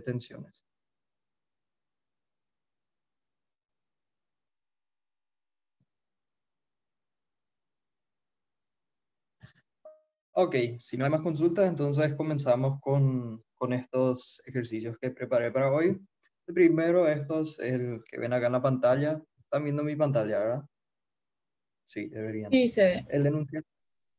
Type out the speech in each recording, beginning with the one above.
tensiones. Ok, si no hay más consultas, entonces comenzamos con, con estos ejercicios que preparé para hoy. El primero, estos, el que ven acá en la pantalla. Están viendo mi pantalla, ¿verdad? Sí, deberían. Sí, se ve. El enunciado,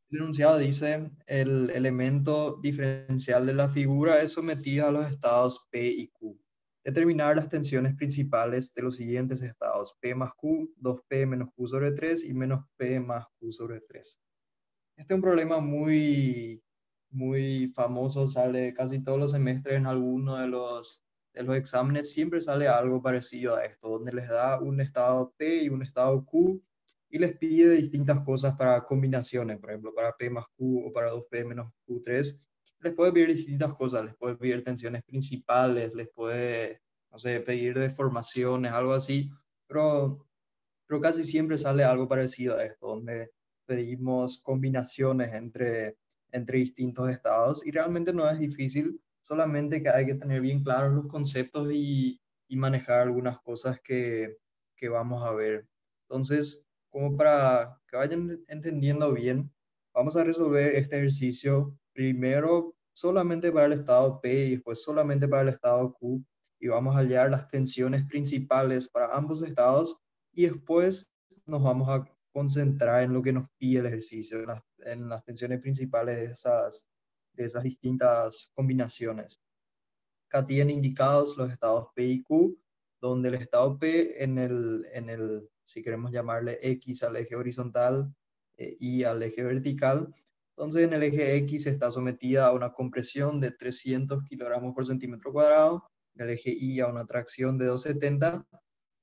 el enunciado dice, el elemento diferencial de la figura es sometido a los estados P y Q. Determinar las tensiones principales de los siguientes estados, P más Q, 2P menos Q sobre 3 y menos P más Q sobre 3. Este es un problema muy, muy famoso, sale casi todos los semestres en alguno de los, de los exámenes, siempre sale algo parecido a esto, donde les da un estado P y un estado Q y les pide distintas cosas para combinaciones, por ejemplo, para P más Q o para 2P menos Q3. Les puede pedir distintas cosas, les puede pedir tensiones principales, les puede, no sé, pedir deformaciones, algo así, pero, pero casi siempre sale algo parecido a esto, donde pedimos combinaciones entre, entre distintos estados y realmente no es difícil, solamente que hay que tener bien claros los conceptos y, y manejar algunas cosas que, que vamos a ver. Entonces, como para que vayan entendiendo bien, vamos a resolver este ejercicio primero solamente para el estado P y después solamente para el estado Q y vamos a hallar las tensiones principales para ambos estados y después nos vamos a concentrar en lo que nos pide el ejercicio, en las, en las tensiones principales de esas, de esas distintas combinaciones. Acá tienen indicados los estados P y Q, donde el estado P en el, en el si queremos llamarle X al eje horizontal eh, y al eje vertical, entonces en el eje X está sometida a una compresión de 300 kilogramos por centímetro cuadrado, en el eje Y a una tracción de 270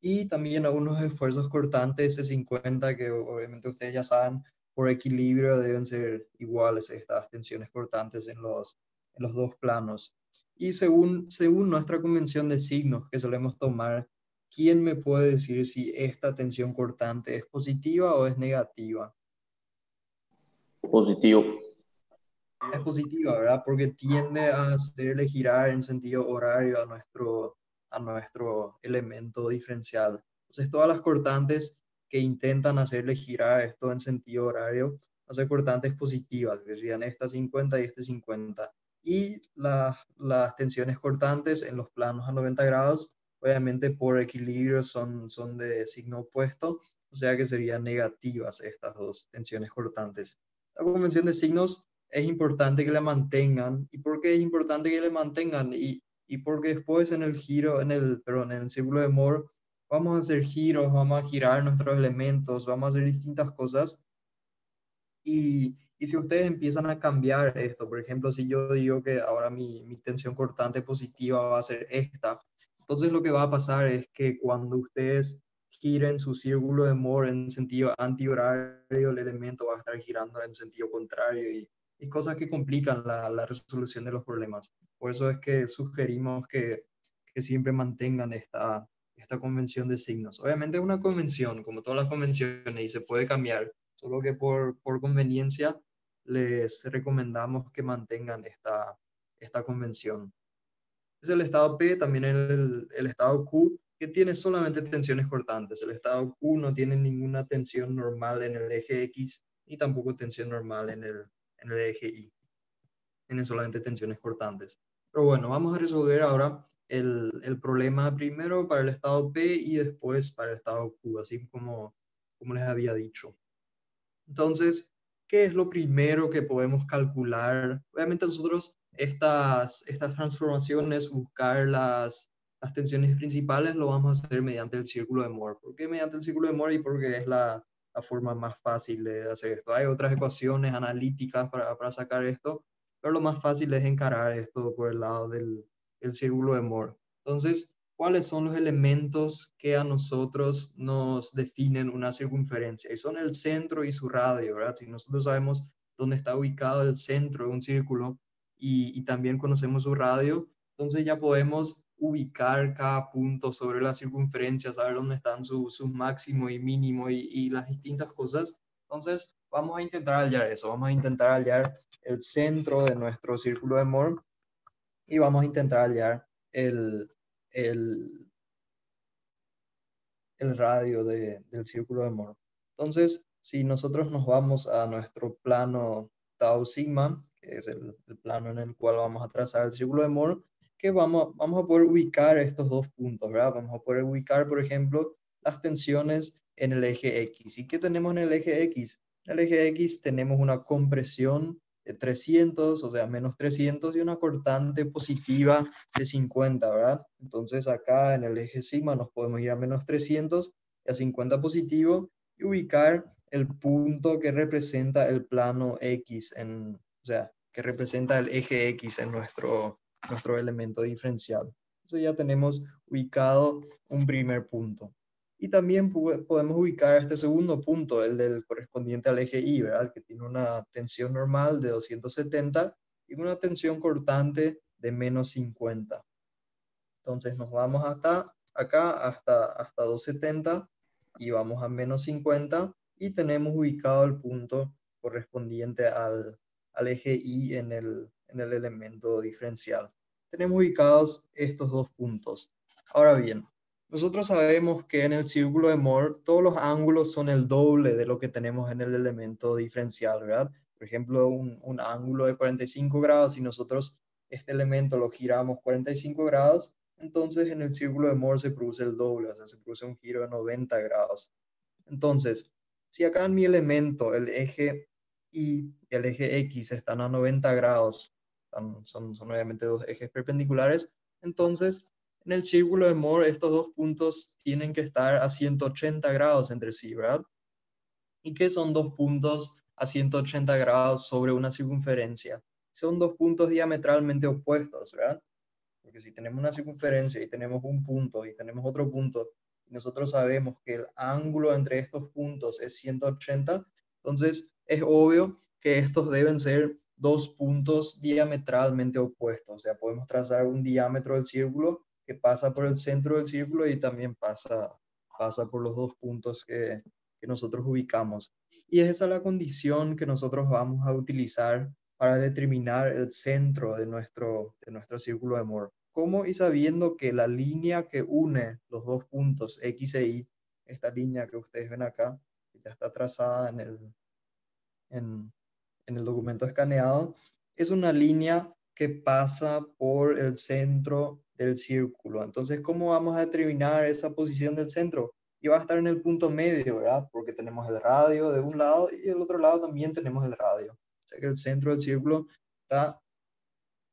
y también algunos esfuerzos cortantes de 50 que obviamente ustedes ya saben por equilibrio deben ser iguales estas tensiones cortantes en los, en los dos planos. Y según, según nuestra convención de signos que solemos tomar, ¿quién me puede decir si esta tensión cortante es positiva o es negativa? Positivo. Es positiva, ¿verdad? Porque tiende a hacerle girar en sentido horario a nuestro, a nuestro elemento diferencial. Entonces, todas las cortantes que intentan hacerle girar esto en sentido horario, ser cortantes positivas, serían esta 50 y este 50. Y las tensiones cortantes en los planos a 90 grados, obviamente por equilibrio son, son de signo opuesto, o sea que serían negativas estas dos tensiones cortantes. La convención de signos es importante que la mantengan. ¿Y por qué es importante que la mantengan? Y y porque después en el giro, en el, perdón, en el círculo de Moore, vamos a hacer giros, vamos a girar nuestros elementos, vamos a hacer distintas cosas. Y, y si ustedes empiezan a cambiar esto, por ejemplo, si yo digo que ahora mi, mi tensión cortante positiva va a ser esta, entonces lo que va a pasar es que cuando ustedes giren su círculo de Moore en sentido antihorario, el elemento va a estar girando en sentido contrario y y cosas que complican la, la, resolución de los problemas. Por eso es que sugerimos que, que siempre mantengan esta, esta convención de signos. Obviamente es una convención, como todas las convenciones, y se puede cambiar, solo que por, por conveniencia les recomendamos que mantengan esta, esta convención. Es el estado P, también el, estado Q, que tiene solamente tensiones cortantes. El estado Q no tiene ninguna tensión normal en el eje X y tampoco tensión normal en el, en el eje Y. Tienen solamente tensiones cortantes. Pero bueno, vamos a resolver ahora el, el, problema primero para el estado P y después para el estado Q, así como, como les había dicho. Entonces, ¿qué es lo primero que podemos calcular? Obviamente nosotros estas, estas transformaciones, buscar las, las tensiones principales, lo vamos a hacer mediante el círculo de Moore. ¿Por qué mediante el círculo de Moore? Y porque es la, la forma más fácil de hacer esto. Hay otras ecuaciones analíticas para, para sacar esto, pero lo más fácil es encarar esto por el lado del el círculo de Moore. Entonces, ¿cuáles son los elementos que a nosotros nos definen una circunferencia? Y son el centro y su radio, ¿verdad? Si nosotros sabemos dónde está ubicado el centro de un círculo y, y también conocemos su radio, entonces ya podemos ubicar cada punto sobre la circunferencia, saber dónde están sus su máximo y mínimo y, y, las distintas cosas. Entonces, vamos a intentar hallar eso, vamos a intentar hallar el centro de nuestro círculo de Moore y vamos a intentar hallar el, el, el radio del círculo de Moore. Entonces, si nosotros nos vamos a nuestro plano tau sigma, que es el, plano en el cual vamos a trazar el círculo de Moore, que vamos, vamos a poder ubicar estos dos puntos, ¿verdad? Vamos a poder ubicar, por ejemplo, las tensiones en el eje X. ¿Y qué tenemos en el eje X? En el eje X tenemos una compresión de 300, o sea, menos 300 y una cortante positiva de 50, ¿verdad? Entonces acá en el eje sigma nos podemos ir a menos 300 y a 50 positivo y ubicar el punto que representa el plano X, en, o sea, que representa el eje X en nuestro, nuestro elemento diferencial. Entonces ya tenemos ubicado un primer punto. Y también podemos ubicar este segundo punto, el del correspondiente al eje Y, ¿verdad? que tiene una tensión normal de 270 y una tensión cortante de menos 50. Entonces nos vamos hasta acá, hasta, hasta 270 y vamos a menos 50 y tenemos ubicado el punto correspondiente al, al eje Y en el, en el elemento diferencial. Tenemos ubicados estos dos puntos. Ahora bien, nosotros sabemos que en el círculo de Moore todos los ángulos son el doble de lo que tenemos en el elemento diferencial, ¿verdad? Por ejemplo, un, un ángulo de 45 grados, y nosotros este elemento lo giramos 45 grados, entonces en el círculo de Moore se produce el doble, o sea, se produce un giro de 90 grados. Entonces, si acá en mi elemento el eje Y el eje X están a 90 grados, son, son obviamente dos ejes perpendiculares, entonces en el círculo de Moore, estos dos puntos tienen que estar a 180 grados entre sí, ¿verdad? ¿Y qué son dos puntos a 180 grados sobre una circunferencia? Son dos puntos diametralmente opuestos, ¿verdad? Porque si tenemos una circunferencia y tenemos un punto y tenemos otro punto, y nosotros sabemos que el ángulo entre estos puntos es 180, entonces es obvio que estos deben ser dos puntos diametralmente opuestos. O sea, podemos trazar un diámetro del círculo que pasa por el centro del círculo y también pasa, pasa por los dos puntos que, que nosotros ubicamos. Y es esa la condición que nosotros vamos a utilizar para determinar el centro de nuestro, de nuestro círculo de Moore. ¿Cómo? Y sabiendo que la línea que une los dos puntos X e Y, esta línea que ustedes ven acá, que ya está trazada en el, en, en el documento escaneado, es una línea que pasa por el centro del círculo. Entonces, ¿cómo vamos a determinar esa posición del centro? Y va a estar en el punto medio, ¿verdad? Porque tenemos el radio de un lado y del otro lado también tenemos el radio. O sea que el centro del círculo está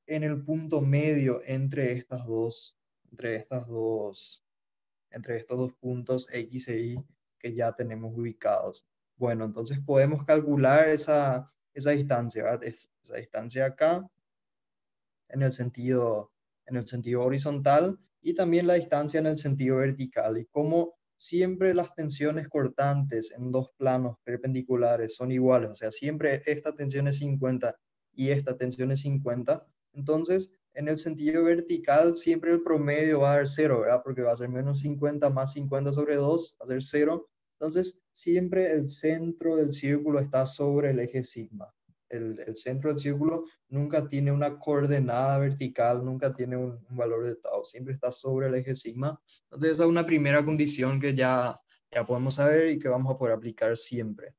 en el punto medio entre estas dos, entre estas dos, entre estos dos puntos X e Y que ya tenemos ubicados. Bueno, entonces podemos calcular esa, esa distancia, ¿verdad? Esa distancia acá en el sentido en el sentido horizontal y también la distancia en el sentido vertical. Y como siempre las tensiones cortantes en dos planos perpendiculares son iguales, o sea, siempre esta tensión es 50 y esta tensión es 50, entonces en el sentido vertical siempre el promedio va a dar cero, ¿verdad? Porque va a ser menos 50 más 50 sobre 2, va a ser cero. Entonces, siempre el centro del círculo está sobre el eje sigma el, centro del círculo nunca tiene una coordenada vertical, nunca tiene un, valor de tau, siempre está sobre el eje sigma. Entonces esa es una primera condición que ya, ya podemos saber y que vamos a poder aplicar siempre.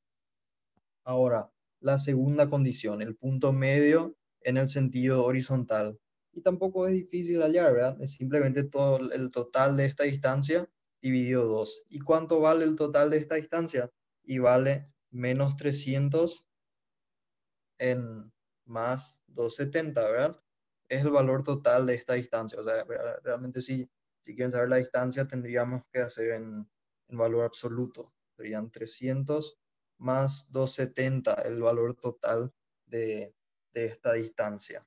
Ahora, la segunda condición, el punto medio en el sentido horizontal. Y tampoco es difícil hallar, ¿verdad? Es simplemente todo el total de esta distancia dividido 2. ¿Y cuánto vale el total de esta distancia? Y vale menos 300 en más 270, ¿verdad? Es el valor total de esta distancia. O sea, realmente si, si quieren saber la distancia, tendríamos que hacer en, en valor absoluto. Serían 300 más 270, el valor total de, de esta distancia.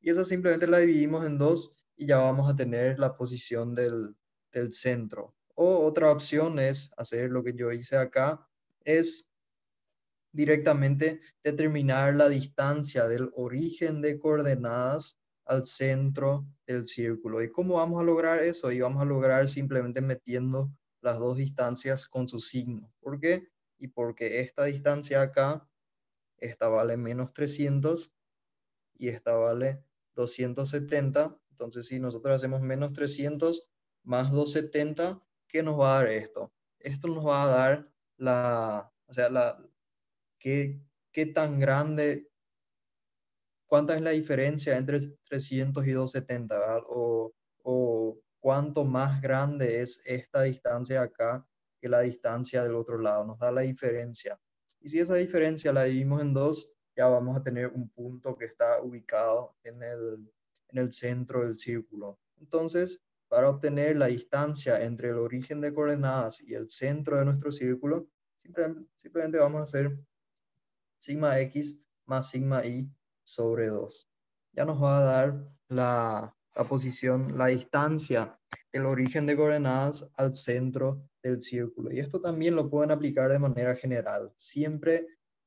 Y esa simplemente la dividimos en dos y ya vamos a tener la posición del, del centro. O otra opción es hacer lo que yo hice acá, es directamente determinar la distancia del origen de coordenadas al centro del círculo. ¿Y cómo vamos a lograr eso? Y vamos a lograr simplemente metiendo las dos distancias con su signo. ¿Por qué? Y porque esta distancia acá, esta vale menos 300 y esta vale 270. Entonces, si nosotros hacemos menos 300 más 270, ¿qué nos va a dar esto? Esto nos va a dar la, o sea, la, qué, qué tan grande, cuánta es la diferencia entre 300 y 270, ¿verdad? O, o cuánto más grande es esta distancia acá que la distancia del otro lado. Nos da la diferencia. Y si esa diferencia la dividimos en dos, ya vamos a tener un punto que está ubicado en el, en el centro del círculo. Entonces, para obtener la distancia entre el origen de coordenadas y el centro de nuestro círculo, simplemente, vamos a hacer sigma x más sigma y sobre 2. Ya nos va a dar la, la posición, la distancia del origen de coordenadas al centro del círculo. Y esto también lo pueden aplicar de manera general. Siempre,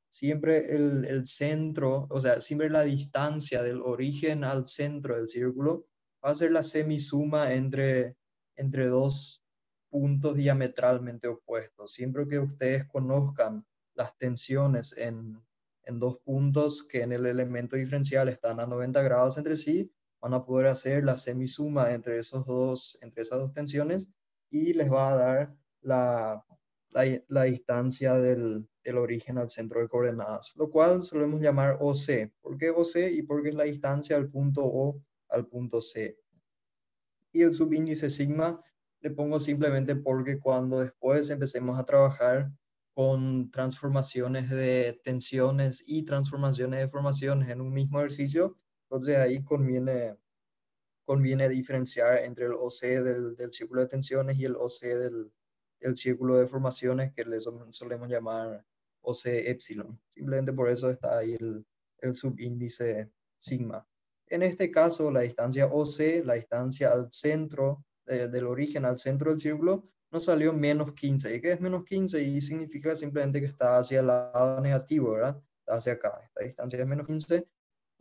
siempre el, el centro, o sea, siempre la distancia del origen al centro del círculo va a ser la semisuma entre, entre dos puntos diametralmente opuestos. Siempre que ustedes conozcan las tensiones en, en dos puntos que en el elemento diferencial están a 90 grados entre sí, van a poder hacer la semisuma entre, esos dos, entre esas dos tensiones y les va a dar la, la, distancia del, del, origen al centro de coordenadas, lo cual solemos llamar OC. ¿Por qué OC? Y porque es la distancia del punto O al punto C. Y el subíndice sigma le pongo simplemente porque cuando después empecemos a trabajar con transformaciones de tensiones y transformaciones de formaciones en un mismo ejercicio, entonces ahí conviene, conviene diferenciar entre el OC del, del círculo de tensiones y el OC del, del círculo de formaciones que le solemos llamar OC epsilon. Simplemente por eso está ahí el, el subíndice sigma. En este caso, la distancia OC, la distancia al centro, de, del origen al centro del círculo, nos salió menos 15. ¿Y qué es menos 15? Y significa simplemente que está hacia el lado negativo, ¿verdad? Está hacia acá. Esta distancia es menos 15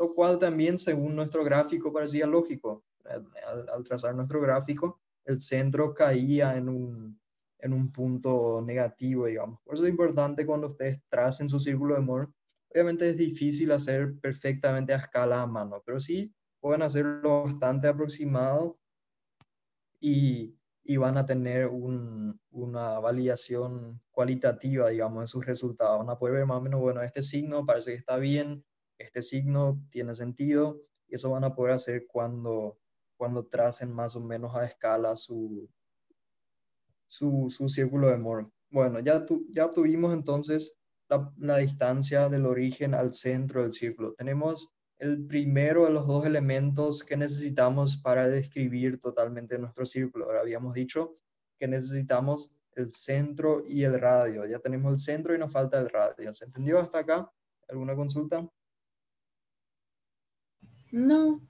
lo cual también según nuestro gráfico parecía lógico. Al, trazar nuestro gráfico, el centro caía en un, en un punto negativo, digamos. Por eso es importante cuando ustedes tracen su círculo de Moore. Obviamente es difícil hacer perfectamente a escala a mano, pero sí pueden hacerlo bastante aproximado y, y van a tener un, una validación cualitativa, digamos, de sus resultados. Van a poder ver más o menos, bueno, este signo parece que está bien, este signo tiene sentido y eso van a poder hacer cuando, cuando tracen más o menos a escala su, su, su círculo de Moore. Bueno, ya, tu, ya obtuvimos entonces la, la, distancia del origen al centro del círculo. Tenemos el primero de los dos elementos que necesitamos para describir totalmente nuestro círculo. Ahora habíamos dicho que necesitamos el centro y el radio. Ya tenemos el centro y nos falta el radio. ¿Se entendió hasta acá? ¿Alguna consulta? No.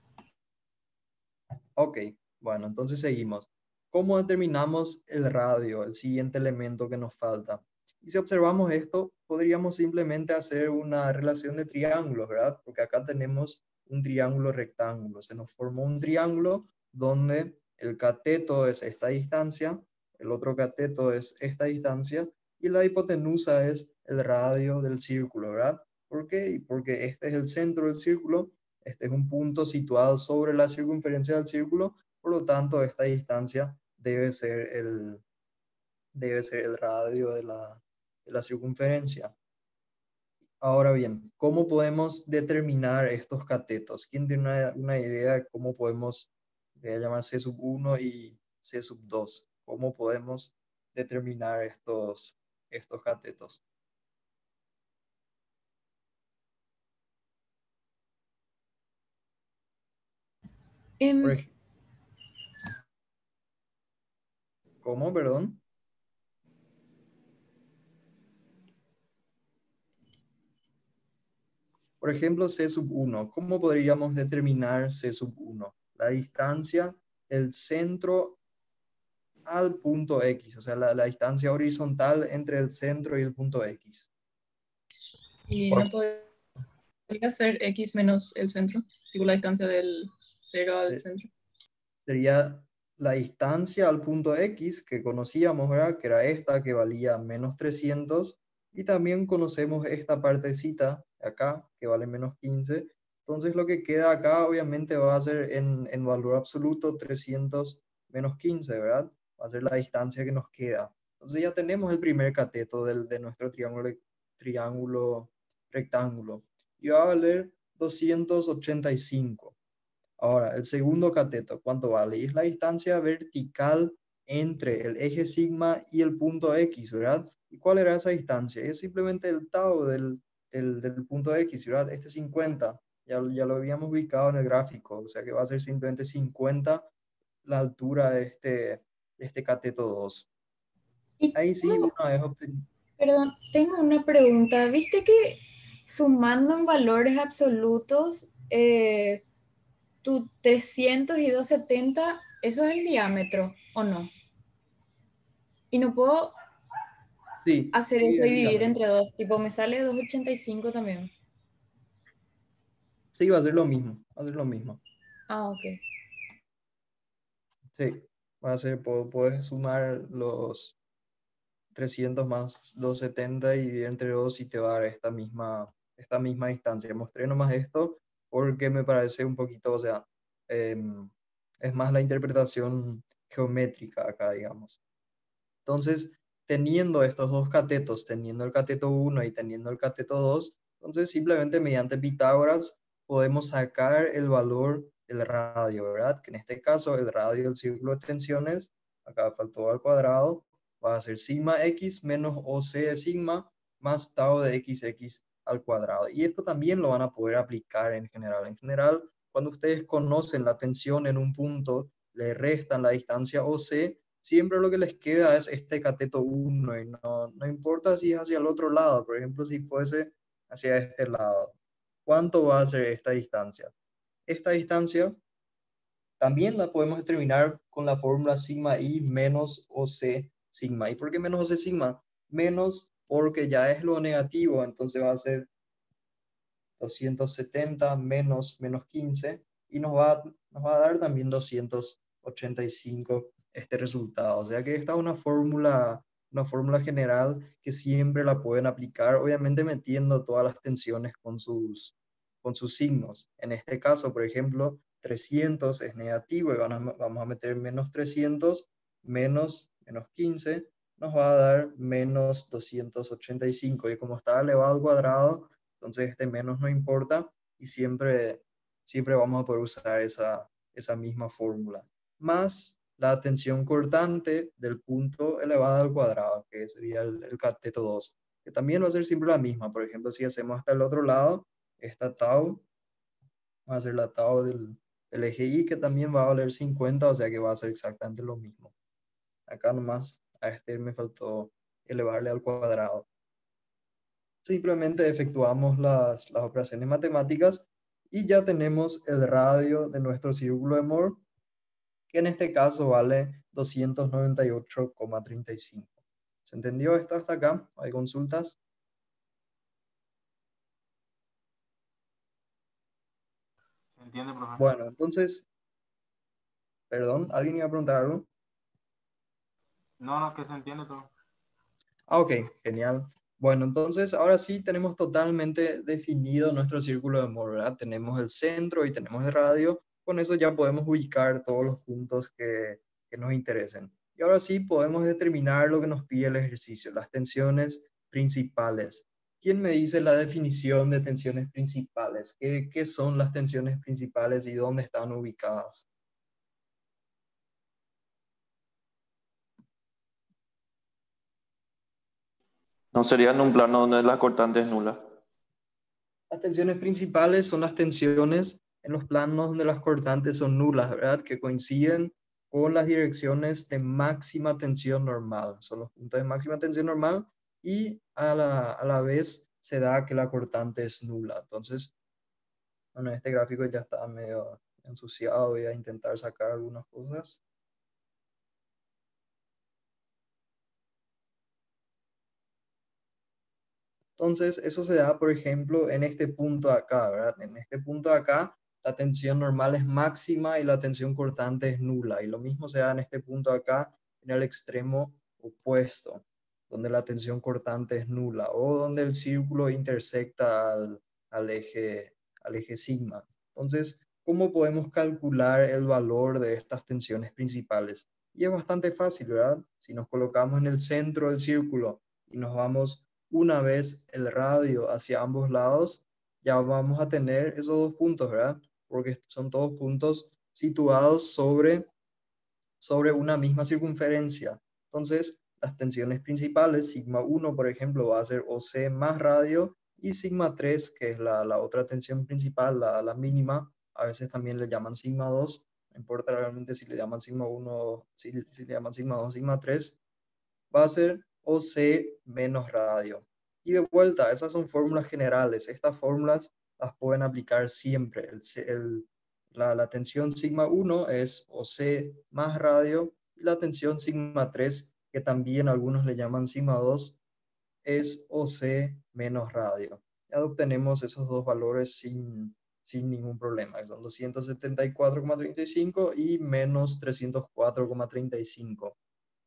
Ok, bueno, entonces seguimos. ¿Cómo determinamos el radio, el siguiente elemento que nos falta? Y si observamos esto, podríamos simplemente hacer una relación de triángulos, ¿verdad? Porque acá tenemos un triángulo rectángulo. Se nos formó un triángulo donde el cateto es esta distancia, el otro cateto es esta distancia y la hipotenusa es el radio del círculo, ¿verdad? ¿Por qué? Porque este es el centro del círculo este es un punto situado sobre la circunferencia del círculo, por lo tanto esta distancia debe ser el, debe ser el radio de la, la circunferencia. Ahora bien, ¿cómo podemos determinar estos catetos? ¿Quién tiene una, una idea de cómo podemos, voy a llamar C sub 1 y C sub 2? ¿Cómo podemos determinar estos, estos catetos? Em, ¿Cómo, perdón? Por ejemplo, C sub 1. ¿Cómo podríamos determinar C sub 1? La distancia del centro al punto X, o sea, la, la distancia horizontal entre el centro y el punto X. ¿Y no podría ser X menos el centro? Digo, la distancia del cero al centro. Sería la distancia al punto X que conocíamos, ¿verdad? Que era esta que valía menos 300 y también conocemos esta partecita acá que vale menos 15. Entonces lo que queda acá obviamente va a ser en, en valor absoluto 300 menos 15, ¿verdad? Va a ser la distancia que nos queda. Entonces ya tenemos el primer cateto del, de nuestro triángulo, triángulo rectángulo. Y va a valer 285. Ahora, el segundo cateto, ¿cuánto vale? es la distancia vertical entre el eje sigma y el punto X, ¿verdad? ¿Y cuál era esa distancia? Es simplemente el tau del, del, punto X, ¿verdad? Este 50, ya, ya lo habíamos ubicado en el gráfico, o sea que va a ser simplemente 50 la altura de este, de este cateto 2. Ahí sí, una vez Perdón, tengo una pregunta. ¿Viste que sumando en valores absolutos, eh, tu 300 y 270, eso es el diámetro, ¿o no? Y no puedo hacer eso y dividir entre dos. Tipo, me sale 285 también. Sí, va a ser lo mismo. Va a ser lo mismo. Ah, ok. Sí, va a ser, puedes sumar los 300 más 270 y dividir entre dos y te va a dar esta misma, esta misma distancia. Mostré nomás esto porque me parece un poquito, o sea, em, es más la interpretación geométrica acá, digamos. Entonces, teniendo estos dos catetos, teniendo el cateto 1 y teniendo el cateto 2, entonces simplemente mediante Pitágoras podemos sacar el valor del radio, ¿verdad? Que en este caso el radio del círculo de tensiones, acá faltó al cuadrado, va a ser sigma x menos OC de sigma más tau de xx al cuadrado. Y esto también lo van a poder aplicar en general. En general, cuando ustedes conocen la tensión en un punto, le restan la distancia OC, siempre lo que les queda es este cateto 1 y no, no importa si es hacia el otro lado, por ejemplo, si fuese hacia este lado. ¿Cuánto va a ser esta distancia? Esta distancia también la podemos determinar con la fórmula sigma i menos OC sigma. ¿Y por qué menos OC sigma? Menos porque ya es lo negativo, entonces va a ser 270 menos menos 15 y nos va, nos va a dar también 285 este resultado. O sea que esta es una fórmula, una fórmula general que siempre la pueden aplicar, obviamente metiendo todas las tensiones con sus, con sus signos. En este caso, por ejemplo, 300 es negativo y vamos a meter menos 300 menos menos 15 nos va a dar menos 285 y como está elevado al cuadrado, entonces este menos no importa y siempre, siempre vamos a poder usar esa, esa misma fórmula. Más la tensión cortante del punto elevado al cuadrado, que sería el, el cateto 2, que también va a ser siempre la misma. Por ejemplo, si hacemos hasta el otro lado, esta tau va a ser la tau del, del eje Y, que también va a valer 50, o sea que va a ser exactamente lo mismo. Acá nomás a este me faltó elevarle al cuadrado. Simplemente efectuamos las, las operaciones matemáticas y ya tenemos el radio de nuestro círculo de Moore, que en este caso vale 298,35. ¿Se entendió esto hasta acá? ¿Hay consultas? ¿Se entiende, profesor? Bueno, entonces, perdón, ¿alguien iba a preguntar algo? No, no, que se entiende todo. Ah, ok, genial. Bueno, entonces ahora sí tenemos totalmente definido nuestro círculo de ¿verdad? Tenemos el centro y tenemos el radio. Con eso ya podemos ubicar todos los puntos que, que nos interesen. Y ahora sí podemos determinar lo que nos pide el ejercicio, las tensiones principales. ¿Quién me dice la definición de tensiones principales? ¿Qué, ¿Qué, son las tensiones principales y dónde están ubicadas? No sería en un plano donde la cortante es nula. Las tensiones principales son las tensiones en los planos donde las cortantes son nulas, ¿verdad? Que coinciden con las direcciones de máxima tensión normal. Son los puntos de máxima tensión normal y a la, a la vez se da que la cortante es nula. Entonces, bueno, este gráfico ya está medio ensuciado. Voy a intentar sacar algunas cosas. Entonces, eso se da, por ejemplo, en este punto acá, ¿verdad? En este punto acá, la tensión normal es máxima y la tensión cortante es nula. Y lo mismo se da en este punto acá, en el extremo opuesto, donde la tensión cortante es nula o donde el círculo intersecta al, eje, al eje sigma. Entonces, ¿cómo podemos calcular el valor de estas tensiones principales? Y es bastante fácil, ¿verdad? Si nos colocamos en el centro del círculo y nos vamos una vez el radio hacia ambos lados, ya vamos a tener esos dos puntos, ¿verdad? Porque son todos puntos situados sobre, sobre una misma circunferencia. Entonces, las tensiones principales, sigma 1, por ejemplo, va a ser OC más radio y sigma 3, que es la, la otra tensión principal, la, la, mínima, a veces también le llaman sigma 2, no importa realmente si le llaman sigma 1, si, si le llaman sigma 2, sigma 3, va a ser OC menos radio. Y de vuelta, esas son fórmulas generales. Estas fórmulas las pueden aplicar siempre. El, el, la, la, tensión sigma 1 es OC más radio y la tensión sigma 3, que también algunos le llaman sigma 2, es OC menos radio. Ya obtenemos esos dos valores sin, sin ningún problema. Son 274,35 y menos 304,35.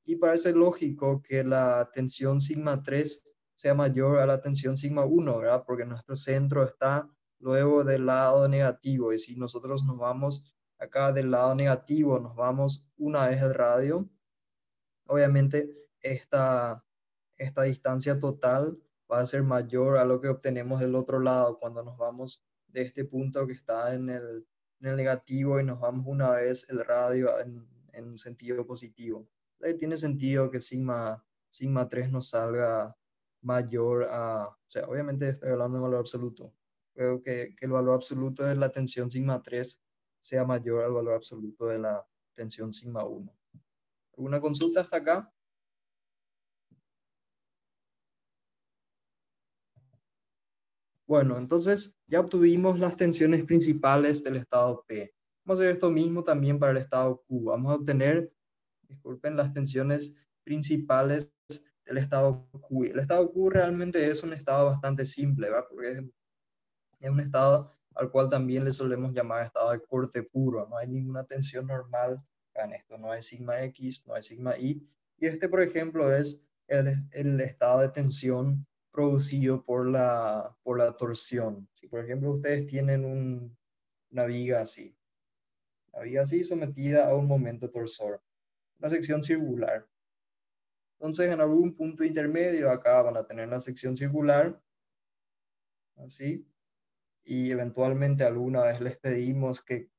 Y parece lógico que la tensión sigma 3 sea mayor a la tensión sigma 1, ¿verdad? Porque nuestro centro está luego del lado negativo. Y si nosotros nos vamos acá del lado negativo, nos vamos una vez el radio, obviamente esta, esta distancia total va a ser mayor a lo que obtenemos del otro lado cuando nos vamos de este punto que está en el, en el negativo y nos vamos una vez el radio en, en sentido positivo. Entonces, tiene sentido que sigma, sigma 3 nos salga mayor a, o sea, obviamente estoy hablando de valor absoluto. Creo que, que el valor absoluto de la tensión sigma 3 sea mayor al valor absoluto de la tensión sigma 1. ¿Alguna consulta hasta acá? Bueno, entonces ya obtuvimos las tensiones principales del estado P. Vamos a hacer esto mismo también para el estado Q. Vamos a obtener, disculpen, las tensiones principales del estado Q. El estado Q realmente es un estado bastante simple, ¿verdad? Porque es, es un estado al cual también le solemos llamar estado de corte puro. No hay ninguna tensión normal en esto. No hay sigma X, no hay sigma Y. Y este, por ejemplo, es el, el estado de tensión producido por la, por la torsión. Si por ejemplo ustedes tienen un, una viga así, una viga así sometida a un momento torsor, una sección circular. Entonces en algún punto intermedio acá van a tener la sección circular, así, y eventualmente alguna vez les pedimos que,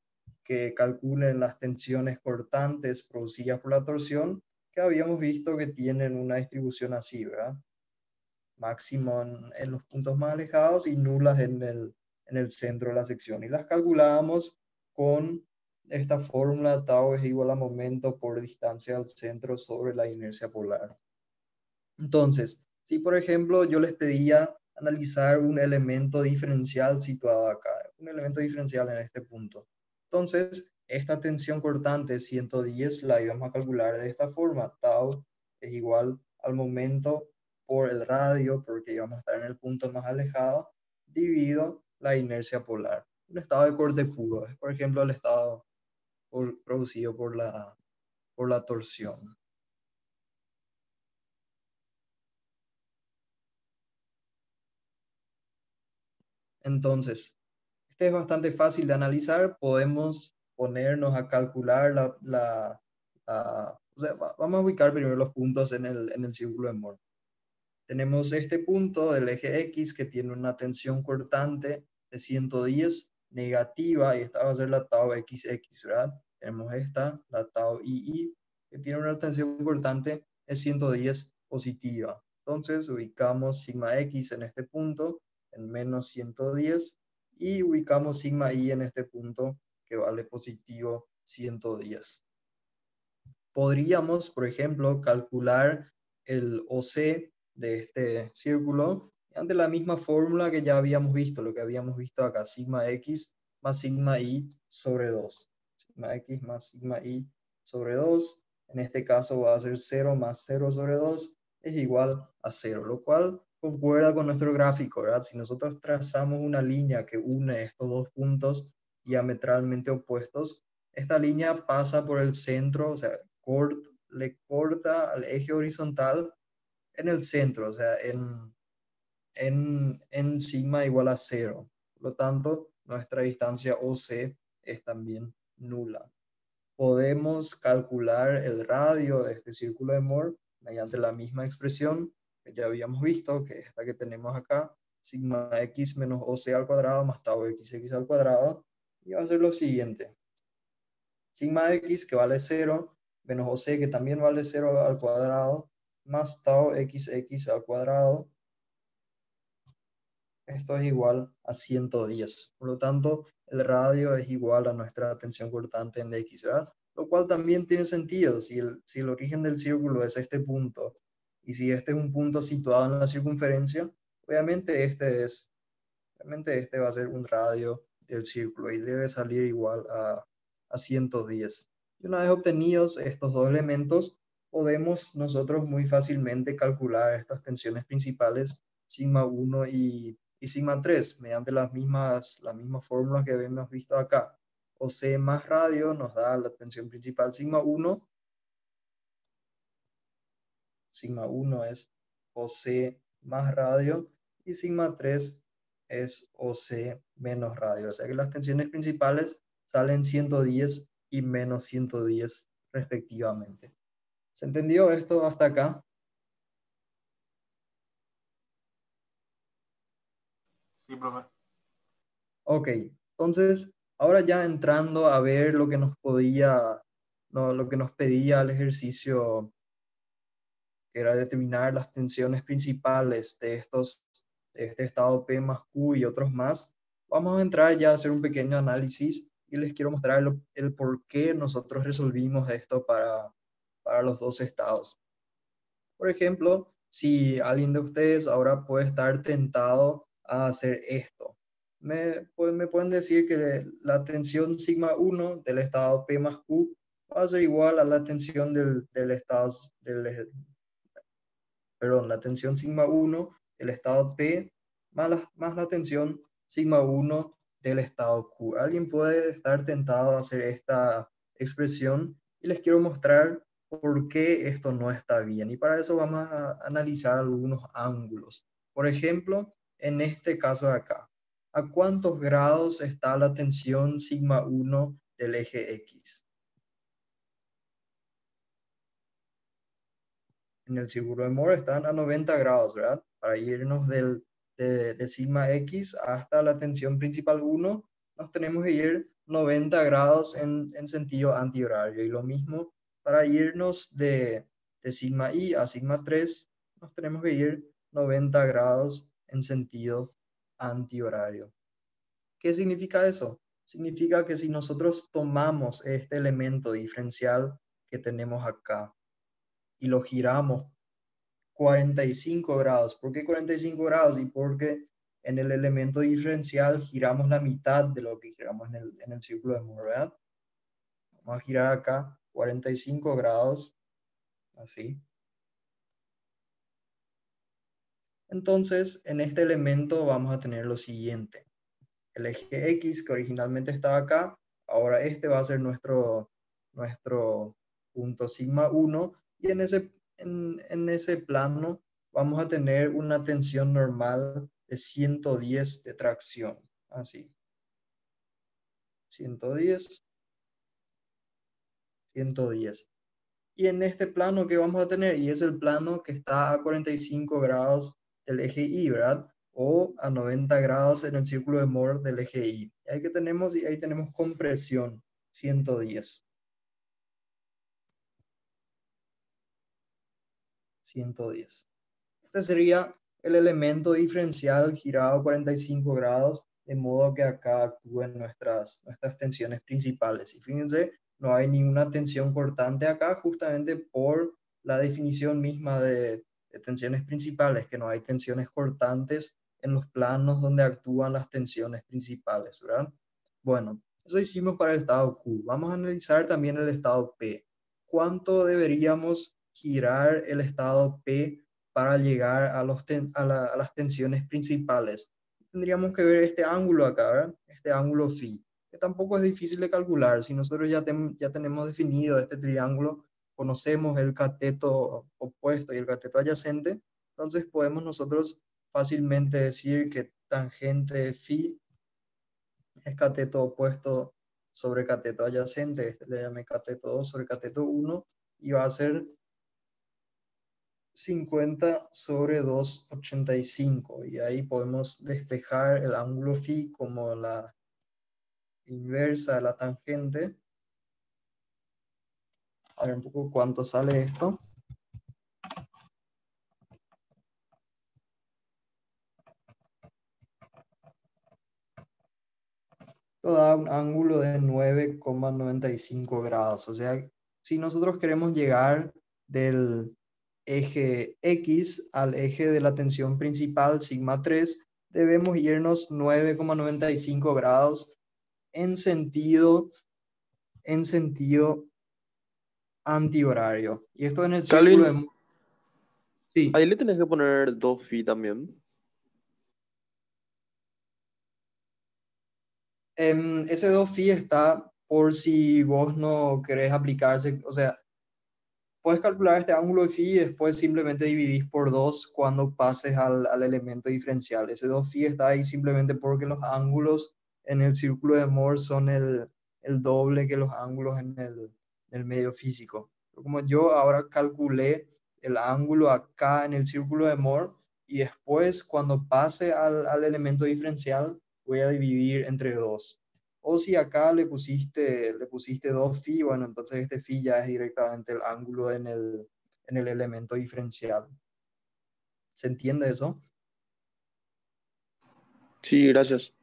que calculen las tensiones cortantes producidas por la torsión, que habíamos visto que tienen una distribución así, ¿verdad? máximo en, los puntos más alejados y nulas en el, en el centro de la sección. Y las calculábamos con esta fórmula tau es igual a momento por distancia al centro sobre la inercia polar. Entonces, si por ejemplo yo les pedía analizar un elemento diferencial situado acá, un elemento diferencial en este punto. Entonces, esta tensión cortante 110 la íbamos a calcular de esta forma. Tau es igual al momento por el radio, porque íbamos a estar en el punto más alejado, dividido la inercia polar. Un estado de corte puro es, por ejemplo, el estado producido por la, por la torsión. Entonces, este es bastante fácil de analizar. Podemos ponernos a calcular la... la, o sea, vamos a ubicar primero los puntos en el, en el círculo de Moore tenemos este punto del eje X que tiene una tensión cortante de 110 negativa y esta va a ser la tau XX, ¿verdad? Tenemos esta, la tau II, que tiene una tensión cortante de 110 positiva. Entonces ubicamos sigma X en este punto, en menos 110, y ubicamos sigma I en este punto que vale positivo 110. Podríamos, por ejemplo, calcular el OC de este círculo ante la misma fórmula que ya habíamos visto, lo que habíamos visto acá, sigma x más sigma y sobre 2. Sigma x más sigma y sobre 2, en este caso va a ser 0 más 0 sobre 2, es igual a 0, lo cual concuerda con nuestro gráfico, ¿verdad? Si nosotros trazamos una línea que une estos dos puntos diametralmente opuestos, esta línea pasa por el centro, o sea, le corta al eje horizontal en el centro, o sea, en, en, en sigma igual a cero. Por lo tanto, nuestra distancia OC es también nula. Podemos calcular el radio de este círculo de Moore mediante la misma expresión ya habíamos visto, que es esta que tenemos acá, sigma x menos OC al cuadrado más tau xx al cuadrado, y va a ser lo siguiente. Sigma x que vale 0, menos OC que también vale 0 al cuadrado, más tau xx al cuadrado. Esto es igual a 110. Por lo tanto, el radio es igual a nuestra tensión cortante en x, ¿verdad? Lo cual también tiene sentido. Si el, si el origen del círculo es este punto y si este es un punto situado en la circunferencia, obviamente este es, obviamente este va a ser un radio del círculo y debe salir igual a, a 110. Y una vez obtenidos estos dos elementos, podemos nosotros muy fácilmente calcular estas tensiones principales, sigma 1 y, y sigma 3, mediante las mismas, las mismas fórmulas que hemos visto acá. O C más radio nos da la tensión principal sigma 1. Sigma 1 es OC más radio y sigma 3 es OC menos radio. O sea que las tensiones principales salen 110 y menos 110 respectivamente. ¿Se entendió esto hasta acá? Sí, profe. Ok, entonces ahora ya entrando a ver lo que nos podía, no, lo que nos pedía el ejercicio, que era determinar las tensiones principales de estos, de este estado P más Q y otros más, vamos a entrar ya a hacer un pequeño análisis y les quiero mostrar el, el por qué nosotros resolvimos esto para, para los dos estados. Por ejemplo, si alguien de ustedes ahora puede estar tentado a hacer esto, me, pues, me pueden decir que la tensión sigma 1 del estado P más Q va a ser igual a la tensión del, del estado, del, perdón, la tensión sigma 1 del estado P más la, más la tensión sigma 1 del estado Q. Alguien puede estar tentado a hacer esta expresión y les quiero mostrar por qué esto no está bien. Y para eso vamos a analizar algunos ángulos. Por ejemplo, en este caso de acá, ¿a cuántos grados está la tensión sigma 1 del eje X? En el círculo de Moore están a 90 grados, ¿verdad? Para irnos del, de, de sigma X hasta la tensión principal 1, nos tenemos que ir 90 grados en, en sentido antihorario. Y lo mismo para irnos de, de sigma i a sigma 3, nos tenemos que ir 90 grados en sentido antihorario. ¿Qué significa eso? Significa que si nosotros tomamos este elemento diferencial que tenemos acá y lo giramos 45 grados, ¿por qué 45 grados? Y porque en el elemento diferencial giramos la mitad de lo que giramos en el, en el círculo de Moore, ¿verdad? Vamos a girar acá 45 grados, así. Entonces, en este elemento vamos a tener lo siguiente. El eje X que originalmente estaba acá, ahora este va a ser nuestro, nuestro punto sigma 1 y en ese, en, en ese plano vamos a tener una tensión normal de 110 de tracción, así. 110 110. Y en este plano que vamos a tener, y es el plano que está a 45 grados del eje Y, ¿verdad? O a 90 grados en el círculo de Moore del eje. Y ahí que tenemos, y ahí tenemos compresión, 110. 110. Este sería el elemento diferencial girado 45 grados, de modo que acá actúen nuestras, nuestras tensiones principales. Y fíjense, no hay ninguna tensión cortante acá, justamente por la definición misma de, tensiones principales, que no hay tensiones cortantes en los planos donde actúan las tensiones principales, ¿verdad? Bueno, eso hicimos para el estado Q. Vamos a analizar también el estado P. ¿Cuánto deberíamos girar el estado P para llegar a, los a, a las tensiones principales? Tendríamos que ver este ángulo acá, ¿verdad? Este ángulo phi que tampoco es difícil de calcular. Si nosotros ya, ya tenemos definido este triángulo, conocemos el cateto opuesto y el cateto adyacente, entonces podemos nosotros fácilmente decir que tangente phi es cateto opuesto sobre cateto adyacente, este le llamé cateto 2 sobre cateto 1, y va a ser 50 sobre 2,85. Y ahí podemos despejar el ángulo phi como la inversa de la tangente. A ver un poco cuánto sale esto. Esto da un ángulo de 9,95 grados. O sea, si nosotros queremos llegar del eje X al eje de la tensión principal, sigma 3, debemos irnos 9,95 grados en sentido, en sentido antihorario. Y esto en el círculo de... Sí. Ahí le tenés que poner 2 phi también. Um, ese 2 phi está por si vos no querés aplicarse, o sea, puedes calcular este ángulo de phi y después simplemente dividís por 2 cuando pases al, al, elemento diferencial. Ese 2 phi está ahí simplemente porque los ángulos en el círculo de Moore son el, el doble que los ángulos en el, el medio físico. Como yo ahora calculé el ángulo acá en el círculo de Moore y después cuando pase al, al elemento diferencial voy a dividir entre 2. O si acá le pusiste, le pusiste 2 phi, bueno, entonces este phi ya es directamente el ángulo en el, en el elemento diferencial. ¿Se entiende eso? Sí, gracias.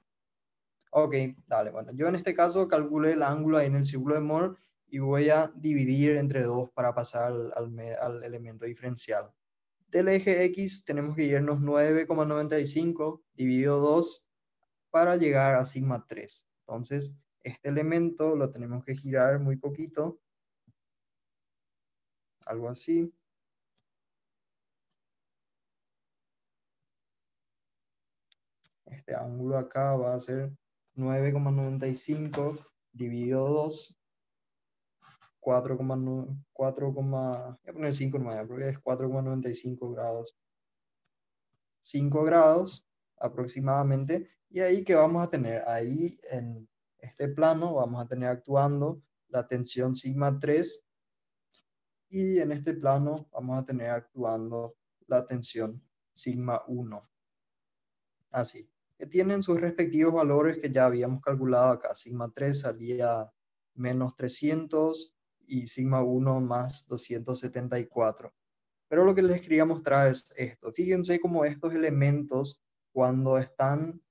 Ok, dale, bueno, yo en este caso calculé el ángulo ahí en el círculo de Moore y voy a dividir entre 2 para pasar al, al, al elemento diferencial. Del eje X tenemos que irnos 9,95 dividido 2 para llegar a sigma 3. Entonces, este elemento lo tenemos que girar muy poquito. Algo así. Este ángulo acá va a ser 9,95 dividido 2. 4,9, 4, voy a poner 5 porque es 4,95 grados. 5 grados aproximadamente y ahí que vamos a tener, ahí en este plano vamos a tener actuando la tensión sigma 3 y en este plano vamos a tener actuando la tensión sigma 1. Así, que tienen sus respectivos valores que ya habíamos calculado acá. Sigma 3 salía menos 300 y sigma 1 más 274. Pero lo que les quería mostrar es esto. Fíjense cómo estos elementos, cuando están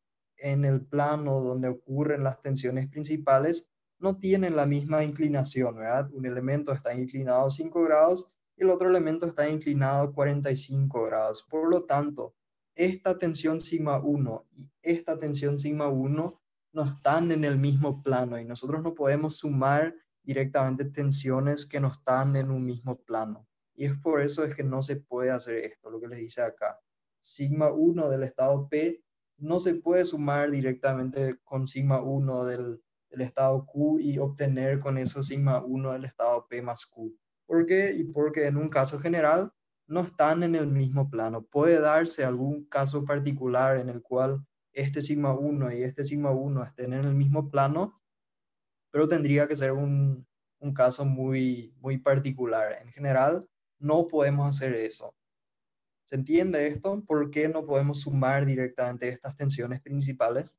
en el plano donde ocurren las tensiones principales no tienen la misma inclinación, ¿verdad? Un elemento está inclinado 5 grados y el otro elemento está inclinado 45 grados. Por lo tanto, esta tensión sigma 1 y esta tensión sigma 1 no están en el mismo plano y nosotros no podemos sumar directamente tensiones que no están en un mismo plano. Y es por eso es que no se puede hacer esto, lo que les dice acá. Sigma 1 del estado P no se puede sumar directamente con sigma 1 del, estado Q y obtener con eso sigma 1 del estado P más Q. ¿Por qué? Y porque en un caso general no están en el mismo plano. Puede darse algún caso particular en el cual este sigma 1 y este sigma 1 estén en el mismo plano, pero tendría que ser un, un caso muy, muy particular. En general, no podemos hacer eso. ¿Se entiende esto? ¿Por qué no podemos sumar directamente estas tensiones principales?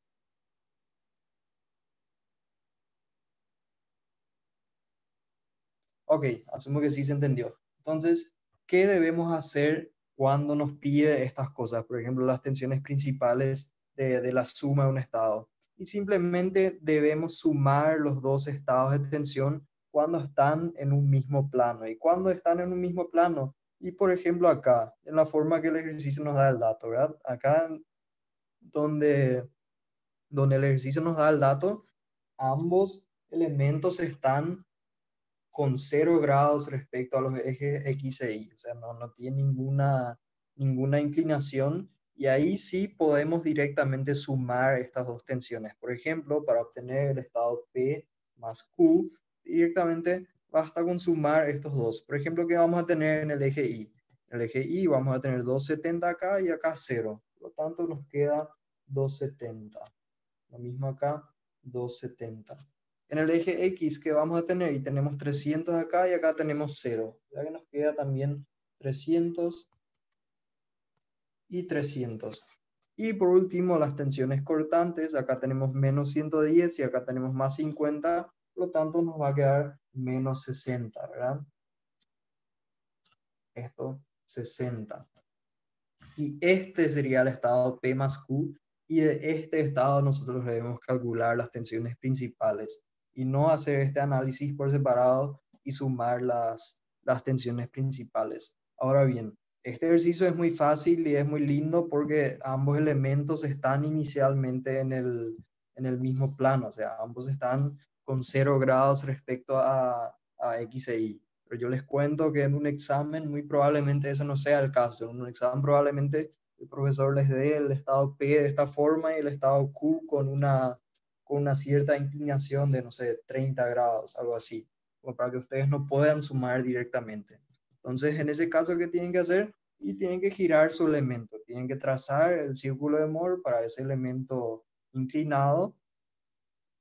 Ok, asumo que sí se entendió. Entonces, ¿qué debemos hacer cuando nos pide estas cosas? Por ejemplo, las tensiones principales de, de la suma de un estado. Y simplemente debemos sumar los dos estados de tensión cuando están en un mismo plano. ¿Y cuando están en un mismo plano? Y por ejemplo acá, en la forma que el ejercicio nos da el dato, ¿verdad? Acá donde, donde el ejercicio nos da el dato, ambos elementos están con cero grados respecto a los ejes X e Y, o sea, no, no tiene ninguna, ninguna inclinación y ahí sí podemos directamente sumar estas dos tensiones. Por ejemplo, para obtener el estado P más Q, directamente basta con sumar estos dos. Por ejemplo, ¿qué vamos a tener en el eje Y? En el eje Y vamos a tener 270 acá y acá 0. Por lo tanto, nos queda 270. Lo mismo acá, 270. En el eje X que vamos a tener, y tenemos 300 acá y acá tenemos 0. Ya que nos queda también 300 y 300. Y por último, las tensiones cortantes. Acá tenemos menos 110 y acá tenemos más 50. Por lo tanto, nos va a quedar menos 60, ¿verdad? Esto, 60. Y este sería el estado P más Q. Y de este estado nosotros debemos calcular las tensiones principales y no hacer este análisis por separado y sumar las, las tensiones principales. Ahora bien, este ejercicio es muy fácil y es muy lindo porque ambos elementos están inicialmente en el, en el mismo plano, o sea, ambos están con cero grados respecto a, a X e Y. Pero yo les cuento que en un examen muy probablemente ese no sea el caso. En un examen probablemente el profesor les dé el estado P de esta forma y el estado Q con una con una cierta inclinación de, no sé, 30 grados, algo así, como para que ustedes no puedan sumar directamente. Entonces, en ese caso, ¿qué tienen que hacer? Y tienen que girar su elemento, tienen que trazar el círculo de Moore para ese elemento inclinado.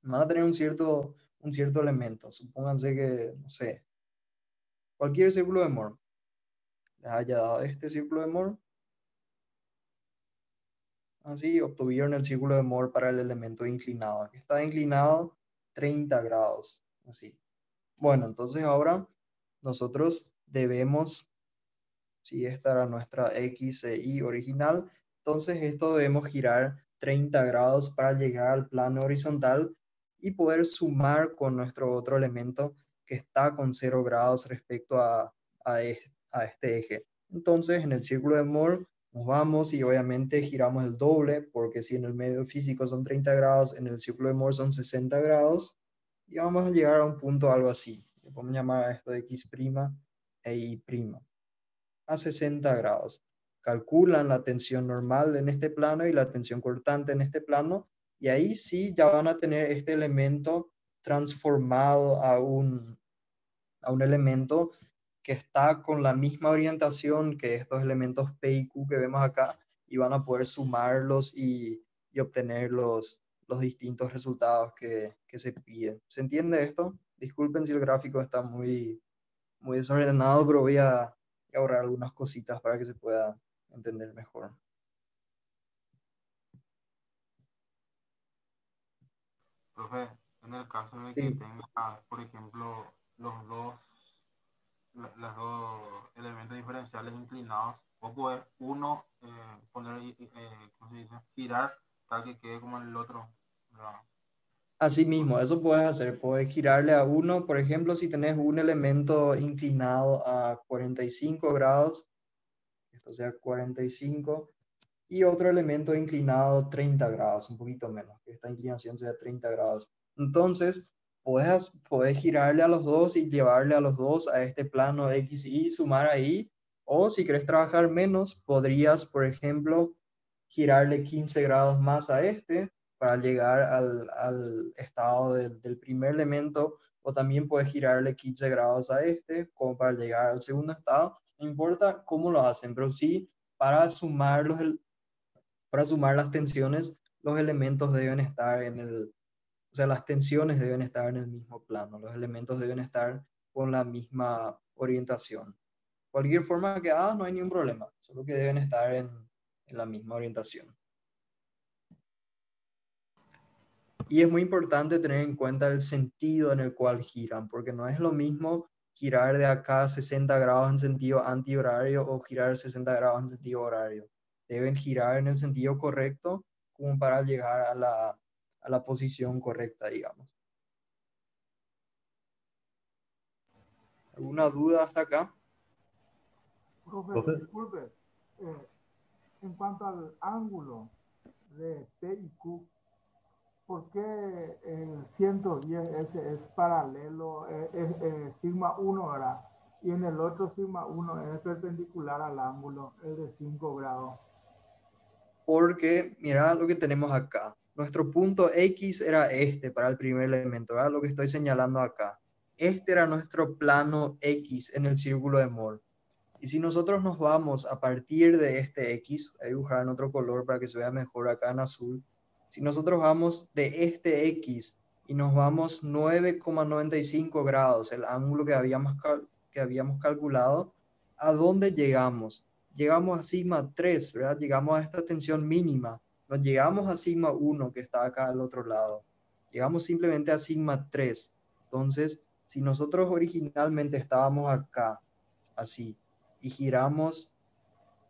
Van a tener un cierto, un cierto elemento. Supónganse que, no sé, cualquier círculo de Moore. Les haya dado este círculo de Moore Así obtuvieron el círculo de Moore para el elemento inclinado. Aquí está inclinado 30 grados. Así. Bueno, entonces ahora nosotros debemos, si esta era nuestra X e Y original, entonces esto debemos girar 30 grados para llegar al plano horizontal y poder sumar con nuestro otro elemento que está con 0 grados respecto a, a, a este eje. Entonces, en el círculo de Moore nos vamos y obviamente giramos el doble, porque si en el medio físico son 30 grados, en el círculo de Moore son 60 grados, y vamos a llegar a un punto algo así. Le podemos llamar a esto de x' e y', a 60 grados. Calculan la tensión normal en este plano y la tensión cortante en este plano, y ahí sí ya van a tener este elemento transformado a un, a un elemento que está con la misma orientación que estos elementos P y Q que vemos acá y van a poder sumarlos y, y obtener los, los distintos resultados que, que, se piden. ¿Se entiende esto? Disculpen si el gráfico está muy, muy desordenado, pero voy a ahorrar algunas cositas para que se pueda entender mejor. Profe, en el caso de que tenga, por ejemplo, los dos los dos elementos diferenciales inclinados, o puede uno eh, poner, eh, ¿cómo se dice? girar tal que quede como el otro. Así mismo, eso puedes hacer, puedes girarle a uno, por ejemplo, si tenés un elemento inclinado a 45 grados, esto sea 45, y otro elemento inclinado 30 grados, un poquito menos, que esta inclinación sea 30 grados. Entonces, puedes, puedes girarle a los dos y llevarle a los dos a este plano X y sumar ahí. O si quieres trabajar menos, podrías, por ejemplo, girarle 15 grados más a este para llegar al, al estado del primer elemento. O también puedes girarle 15 grados a este como para llegar al segundo estado. No importa cómo lo hacen, pero sí para sumar, los, para sumar las tensiones, los elementos deben estar en el, o sea, las tensiones deben estar en el mismo plano, los elementos deben estar con la misma orientación. Cualquier forma que hagas, no hay ningún problema, solo que deben estar en, en la misma orientación. Y es muy importante tener en cuenta el sentido en el cual giran, porque no es lo mismo girar de acá 60 grados en sentido antihorario o girar 60 grados en sentido horario. Deben girar en el sentido correcto como para llegar a la, a la posición correcta, digamos. ¿Alguna duda hasta acá? Profe, disculpe. Eh, en cuanto al ángulo de P y Q, ¿por qué el 110 ese es paralelo, eh, es, sigma 1, ¿verdad? Y en el otro sigma 1 es perpendicular al ángulo, es de 5 grados. Porque mira lo que tenemos acá nuestro punto X era este para el primer elemento, ¿verdad? Lo que estoy señalando acá. Este era nuestro plano X en el círculo de Moore. Y si nosotros nos vamos a partir de este X, voy a dibujar en otro color para que se vea mejor acá en azul, Si nosotros vamos de este X y nos vamos 9,95 grados, el ángulo que habíamos, que habíamos calculado, ¿a dónde llegamos? Llegamos a sigma 3, ¿verdad? Llegamos a esta tensión mínima. No llegamos a sigma 1 que está acá al otro lado. Llegamos simplemente a sigma 3. Entonces, si nosotros originalmente estábamos acá, así, y giramos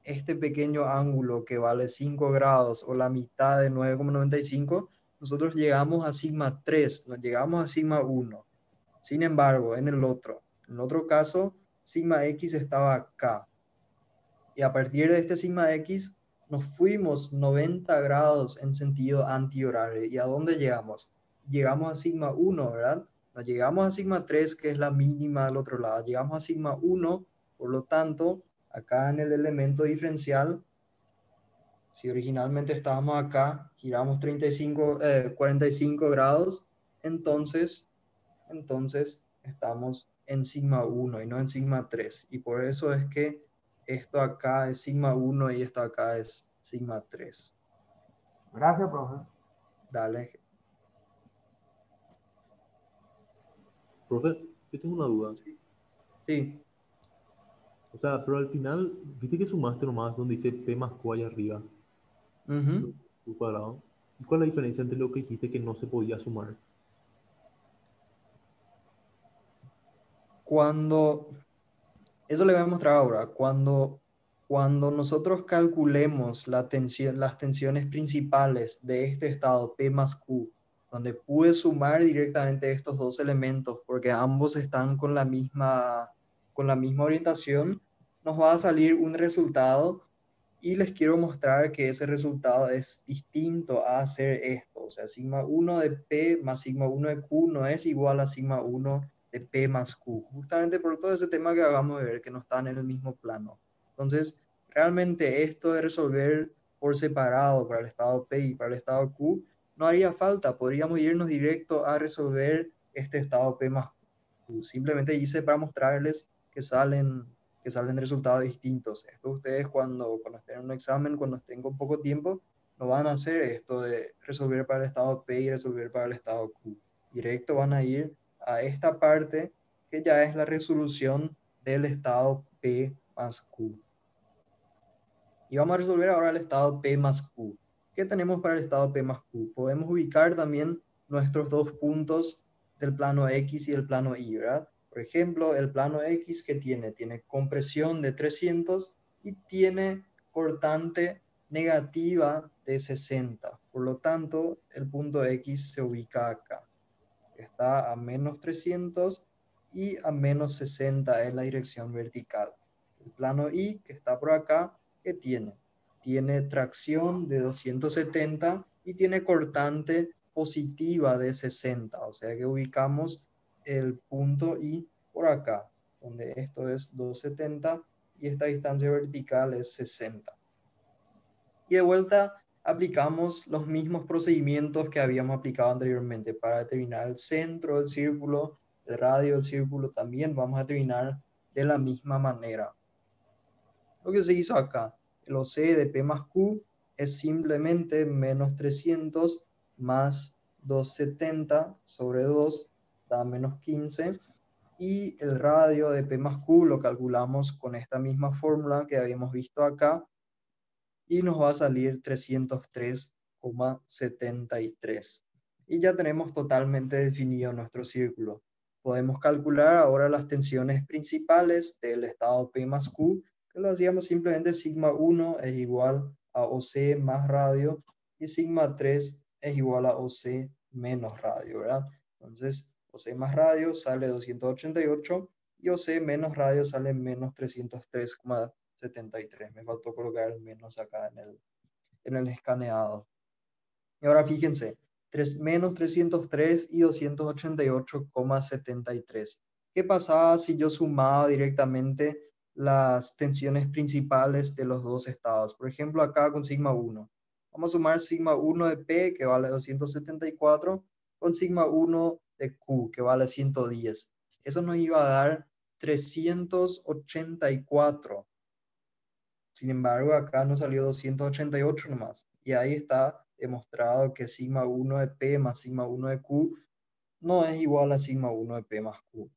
este pequeño ángulo que vale 5 grados o la mitad de 9,95, nosotros llegamos a sigma 3, no llegamos a sigma 1. Sin embargo, en el otro, en otro caso, sigma x estaba acá. Y a partir de este sigma x, nos fuimos 90 grados en sentido antihorario. ¿Y a dónde llegamos? Llegamos a sigma 1, ¿verdad? No llegamos a sigma 3, que es la mínima del otro lado. Llegamos a sigma 1, por lo tanto, acá en el elemento diferencial, si originalmente estábamos acá, giramos 35, 45 eh, grados, entonces, entonces estamos en sigma 1 y no en sigma 3. Y por eso es que esto acá es sigma 1 y esto acá es sigma 3. Gracias, profe. Dale. Profe, yo tengo una duda. Sí. O sea, pero al final, viste que sumaste nomás donde dice P más Q allá arriba. Uh cuadrado. ¿Y cuál es la diferencia entre lo que dijiste que no se podía sumar? Cuando, eso le voy a mostrar ahora, cuando, cuando nosotros calculemos las tensiones principales de este estado P más Q, donde pude sumar directamente estos dos elementos porque ambos están con la misma con la misma orientación, nos va a salir un resultado y les quiero mostrar que ese resultado es distinto a hacer esto. O sea, sigma 1 de P más sigma 1 de Q no es igual a sigma 1 de P más Q, justamente por todo ese tema que acabamos de ver, que no están en el mismo plano. Entonces, realmente esto de resolver por separado para el estado P y para el estado Q, no haría falta, podríamos irnos directo a resolver este estado P más Q. Simplemente hice para mostrarles que salen, que salen resultados distintos. Esto ustedes cuando, cuando estén en un examen, cuando estén con poco tiempo, no van a hacer esto de resolver para el estado P y resolver para el estado Q. Directo van a ir a esta parte que ya es la resolución del estado P más Q. Y vamos a resolver ahora el estado P más Q. ¿Qué tenemos para el estado P más Q? Podemos ubicar también nuestros dos puntos del plano X y el plano Y, ¿verdad? Por ejemplo, el plano X que tiene, tiene compresión de 300 y tiene cortante negativa de 60. Por lo tanto, el punto X se ubica acá. Está a menos 300 y a menos 60 en la dirección vertical. El plano Y, que está por acá, ¿qué tiene? Tiene tracción de 270 y tiene cortante positiva de 60. O sea que ubicamos el punto I por acá, donde esto es 270 y esta distancia vertical es 60. Y de vuelta aplicamos los mismos procedimientos que habíamos aplicado anteriormente para determinar el centro del círculo, el radio del círculo, también vamos a determinar de la misma manera. Lo que se hizo acá, el OC de P más Q es simplemente menos 300 más 270 sobre 2 da menos 15 y el radio de P más Q lo calculamos con esta misma fórmula que habíamos visto acá y nos va a salir 303,73. Y ya tenemos totalmente definido nuestro círculo. Podemos calcular ahora las tensiones principales del estado P más Q, que lo hacíamos simplemente sigma 1 es igual a OC más radio y sigma 3 es igual a OC menos radio, ¿verdad? Entonces, OC más radio sale 288 y OC menos radio sale menos 303,73. Me faltó colocar menos acá en el, en el escaneado. Y ahora fíjense, 3, menos 303 y 288,73. ¿Qué pasaba si yo sumaba directamente las tensiones principales de los dos estados? Por ejemplo, acá con sigma 1. Vamos a sumar sigma 1 de P, que vale 274, con sigma 1 de Q, que vale 110. Eso nos iba a dar 384. Sin embargo, acá nos salió 288 nomás. Y ahí está demostrado que sigma 1 de P más sigma 1 de Q no es igual a sigma 1 de P más Q.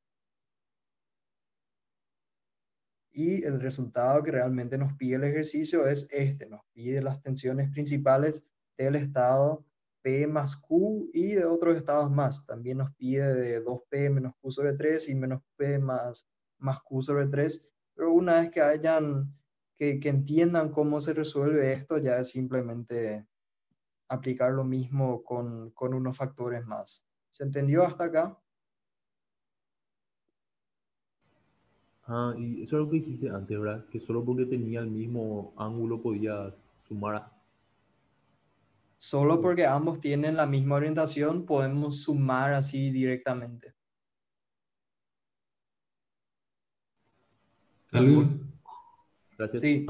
Y el resultado que realmente nos pide el ejercicio es este, nos pide las tensiones principales del estado P más Q y de otros estados más. También nos pide de 2P menos Q sobre 3 y menos P más, más Q sobre 3. Pero una vez que hayan, que, que entiendan cómo se resuelve esto, ya es simplemente aplicar lo mismo con, con unos factores más. ¿Se entendió hasta acá? Ah, y eso es lo que dijiste antes, ¿verdad? Que solo porque tenía el mismo ángulo podías sumar. Solo porque ambos tienen la misma orientación podemos sumar así directamente. Calvin. Gracias. Sí.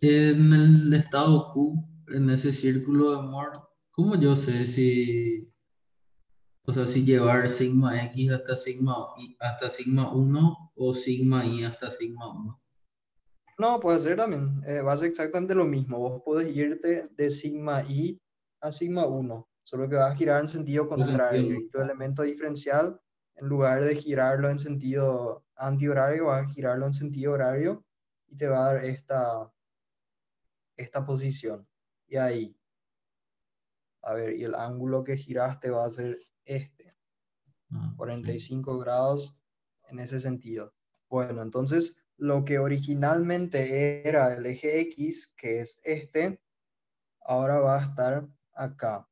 En el estado Q, en ese círculo de amor, ¿cómo yo sé si, o sea, si llevar sigma X hasta sigma, y hasta sigma 1 o sigma Y hasta sigma 1? No, puede ser también. Eh, va a ser exactamente lo mismo. Vos podés irte de sigma i a sigma 1, solo que vas a girar en sentido contrario. Y tu elemento diferencial, en lugar de girarlo en sentido antihorario, vas a girarlo en sentido horario y te va a dar esta, esta posición. Y ahí. A ver, y el ángulo que giraste va a ser este. 45 ah, grados en ese sentido. Bueno, entonces lo que originalmente era el eje X, que es este, ahora va a estar acá.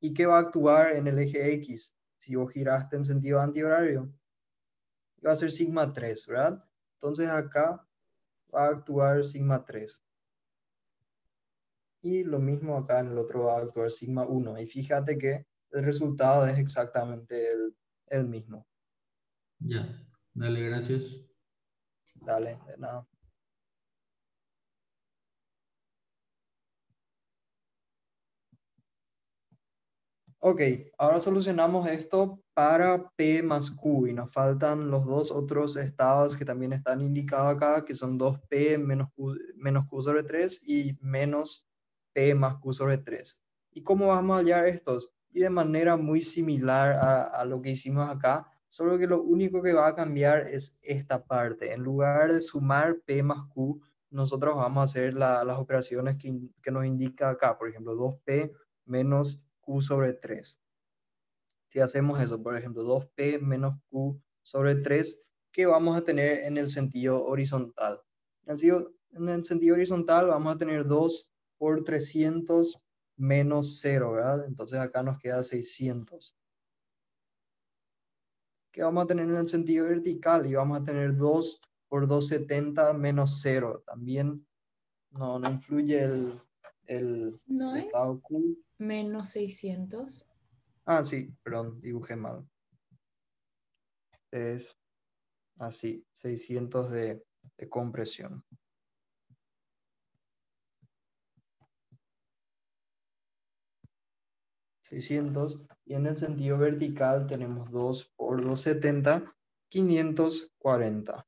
¿Y qué va a actuar en el eje X? Si vos giraste en sentido antihorario, va a ser sigma 3, ¿verdad? Entonces acá va a actuar sigma 3. Y lo mismo acá en el otro va a actuar sigma 1. Y fíjate que el resultado es exactamente el, el mismo. Ya, dale, gracias. Dale, de nada. Ok, ahora solucionamos esto para P más Q y nos faltan los dos otros estados que también están indicados acá, que son 2P menos Q, menos Q sobre 3 y menos P más Q sobre 3. ¿Y cómo vamos a hallar estos? Y de manera muy similar a, lo que hicimos acá, solo que lo único que va a cambiar es esta parte. En lugar de sumar P más Q, nosotros vamos a hacer las operaciones que, que, nos indica acá, por ejemplo, 2P menos Q sobre 3. Si hacemos eso, por ejemplo, 2P menos Q sobre 3, ¿qué vamos a tener en el sentido horizontal? En el sentido, horizontal vamos a tener 2 por 300 menos 0, ¿verdad? Entonces acá nos queda 600 que vamos a tener en el sentido vertical y vamos a tener 2 por 270 menos 0. También no, no influye el, el, ¿No es menos 600. Ah, sí, perdón, dibujé mal. Es así, 600 de, de compresión. 600 y en el sentido vertical tenemos 2 por 270, 540.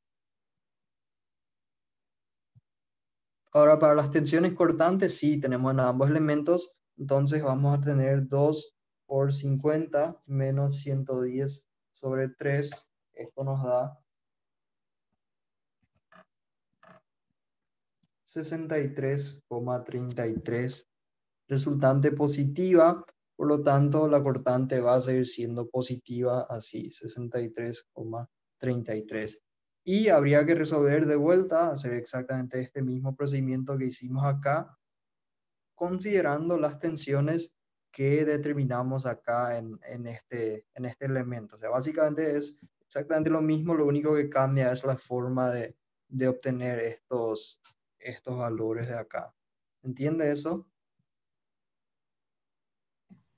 Ahora para las tensiones cortantes sí tenemos en ambos elementos, entonces vamos a tener 2 por 50 menos 110 sobre 3, esto nos da 63,33 resultante positiva por lo tanto, la cortante va a seguir siendo positiva así, 63,33. Y habría que resolver de vuelta, hacer exactamente este mismo procedimiento que hicimos acá, considerando las tensiones que determinamos acá en, en, este, en este elemento. O sea, básicamente es exactamente lo mismo, lo único que cambia es la forma de, de obtener estos, estos valores de acá. ¿Entiende eso?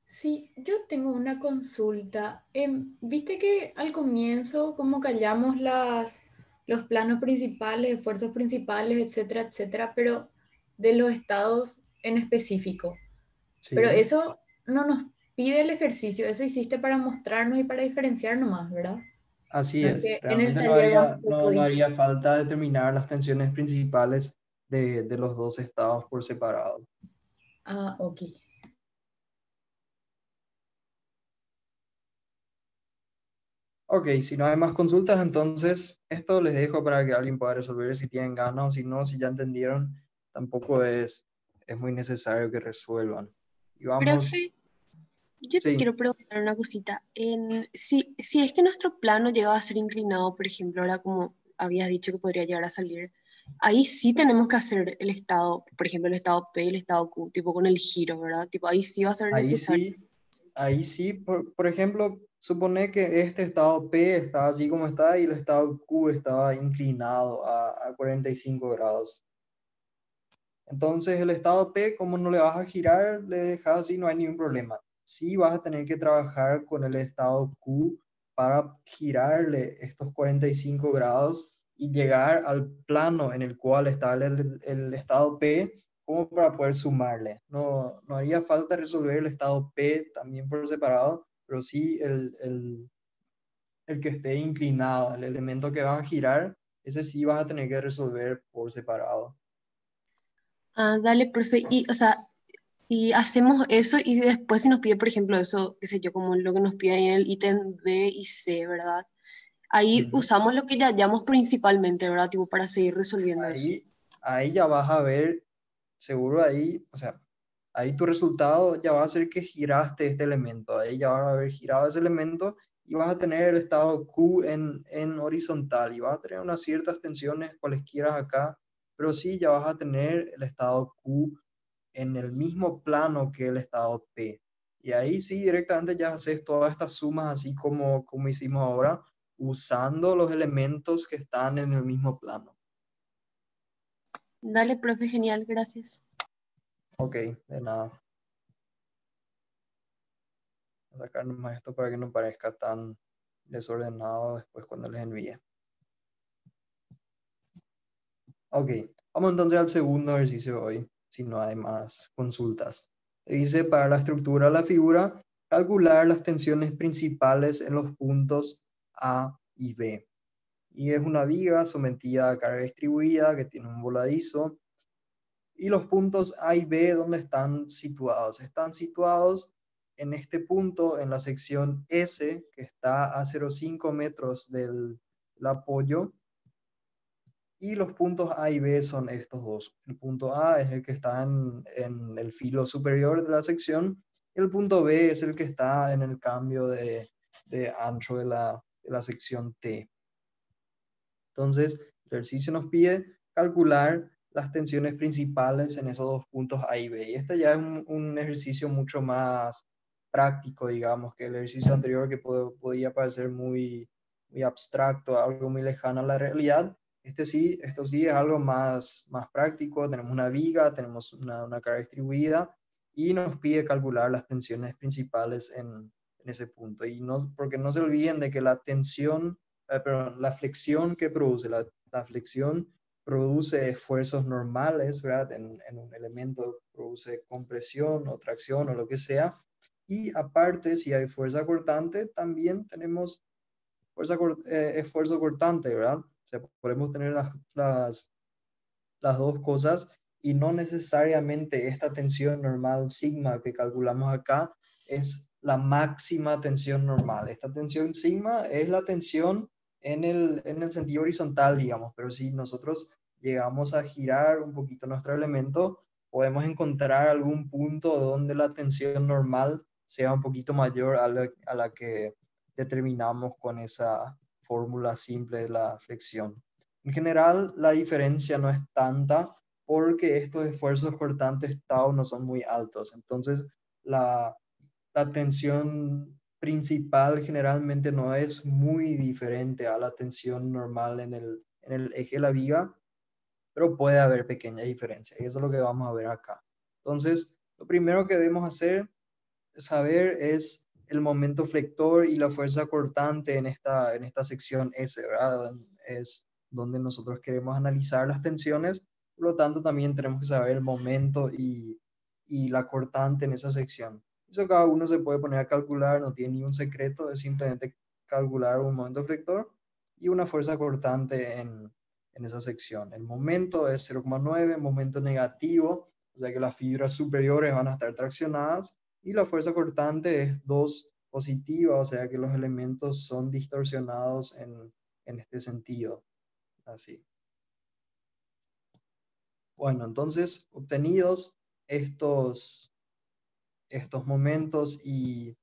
Sí, yo tengo una consulta. Em, viste que al comienzo como callamos las, los planos principales, esfuerzos principales, etcétera, etcétera, pero de los estados en específico. Pero eso no nos pide el ejercicio, eso hiciste para mostrarnos y para diferenciar nomás, ¿verdad? Así es, realmente no haría, no, haría, falta determinar las tensiones principales de, de los dos estados por separado. Ah, ok. Ok, si no hay más consultas, entonces esto les dejo para que alguien pueda resolver si tienen ganas o si no, si ya entendieron, tampoco es, es muy necesario que resuelvan. Y vamos... yo te quiero preguntar una cosita. En, si, si es que nuestro plano llegaba a ser inclinado, por ejemplo, ahora como habías dicho que podría llegar a salir, ahí sí tenemos que hacer el estado, por ejemplo, el estado P y el estado Q, tipo con el giro, ¿verdad? Tipo, ahí sí va a ser necesario. ahí sí, por, por ejemplo, supone que este estado P está así como está y el estado Q estaba inclinado a, 45 grados. Entonces el estado P, como no le vas a girar, le dejas así, no hay ningún problema. Sí vas a tener que trabajar con el estado Q para girarle estos 45 grados y llegar al plano en el cual está el, el estado P como para poder sumarle. No, no haría falta resolver el estado P también por separado, pero sí el, el, el que esté inclinado, el elemento que va a girar, ese sí vas a tener que resolver por separado. Ah, dale, profe. Y, o sea, y hacemos eso y después si nos pide, por ejemplo, eso, qué sé yo, como lo que nos pide ahí en el ítem B y C, ¿verdad? Ahí usamos lo que ya hallamos principalmente, ¿verdad? Tipo, para seguir resolviendo ahí, eso. Ahí ya vas a ver, seguro ahí, o sea, ahí tu resultado ya va a ser que giraste este elemento, ahí ya vas a haber girado ese elemento y vas a tener el estado Q en, en horizontal y vas a tener unas ciertas tensiones cualesquiera acá, pero sí ya vas a tener el estado Q en el mismo plano que el estado P. Y ahí sí directamente ya haces todas estas sumas así como, como hicimos ahora, usando los elementos que están en el mismo plano. Dale, profe, genial, gracias. Ok, de nada. Voy a sacar nomás esto para que no parezca tan desordenado después cuando les envíe. Ok, vamos entonces al segundo ejercicio de hoy, si no hay más consultas. Dice, para la estructura de la figura, calcular las tensiones principales en los puntos A y B. Y es una viga sometida a carga distribuida que tiene un voladizo y los puntos A y B, ¿dónde están situados? Están situados en este punto, en la sección S, que está a 0,5 metros del apoyo. Y los puntos A y B son estos dos. El punto A es el que está en, el filo superior de la sección. El punto B es el que está en el cambio de, ancho de la, de la sección T. Entonces, el ejercicio nos pide calcular las tensiones principales en esos dos puntos A y B. Y este ya es un, ejercicio mucho más práctico, digamos, que el ejercicio anterior que podía parecer muy, muy abstracto, algo muy lejano a la realidad. Este sí, esto sí es algo más, más práctico. Tenemos una viga, tenemos una, una carga distribuida y nos pide calcular las tensiones principales en, en ese punto. Y no, porque no se olviden de que la tensión, eh, la flexión que produce, la, la flexión produce esfuerzos normales, ¿verdad? En, un elemento produce compresión o tracción o lo que sea. Y aparte, si hay fuerza cortante, también tenemos fuerza, eh, esfuerzo cortante, ¿verdad? O sea, podemos tener las, las, las dos cosas y no necesariamente esta tensión normal sigma que calculamos acá es la máxima tensión normal. Esta tensión sigma es la tensión en el, en el sentido horizontal, digamos, pero si nosotros llegamos a girar un poquito nuestro elemento, podemos encontrar algún punto donde la tensión normal sea un poquito mayor a la, a la que determinamos con esa fórmula simple de la flexión. En general, la diferencia no es tanta porque estos esfuerzos cortantes tau no son muy altos. Entonces, la, tensión principal generalmente no es muy diferente a la tensión normal en el, en el eje de la viga, pero puede haber pequeñas diferencias y eso es lo que vamos a ver acá. Entonces, lo primero que debemos hacer, saber es el momento flector y la fuerza cortante en esta, en esta sección S. Es donde nosotros queremos analizar las tensiones, por lo tanto también tenemos que saber el momento y, y la cortante en esa sección. Eso cada uno se puede poner a calcular, no tiene ni un secreto, es simplemente calcular un momento flector y una fuerza cortante en, en esa sección. El momento es 0,9, momento negativo, o sea que las fibras superiores van a estar traccionadas y la fuerza cortante es 2 positiva, o sea que los elementos son distorsionados en, en este sentido. Así. Bueno, entonces, obtenidos estos, estos momentos y,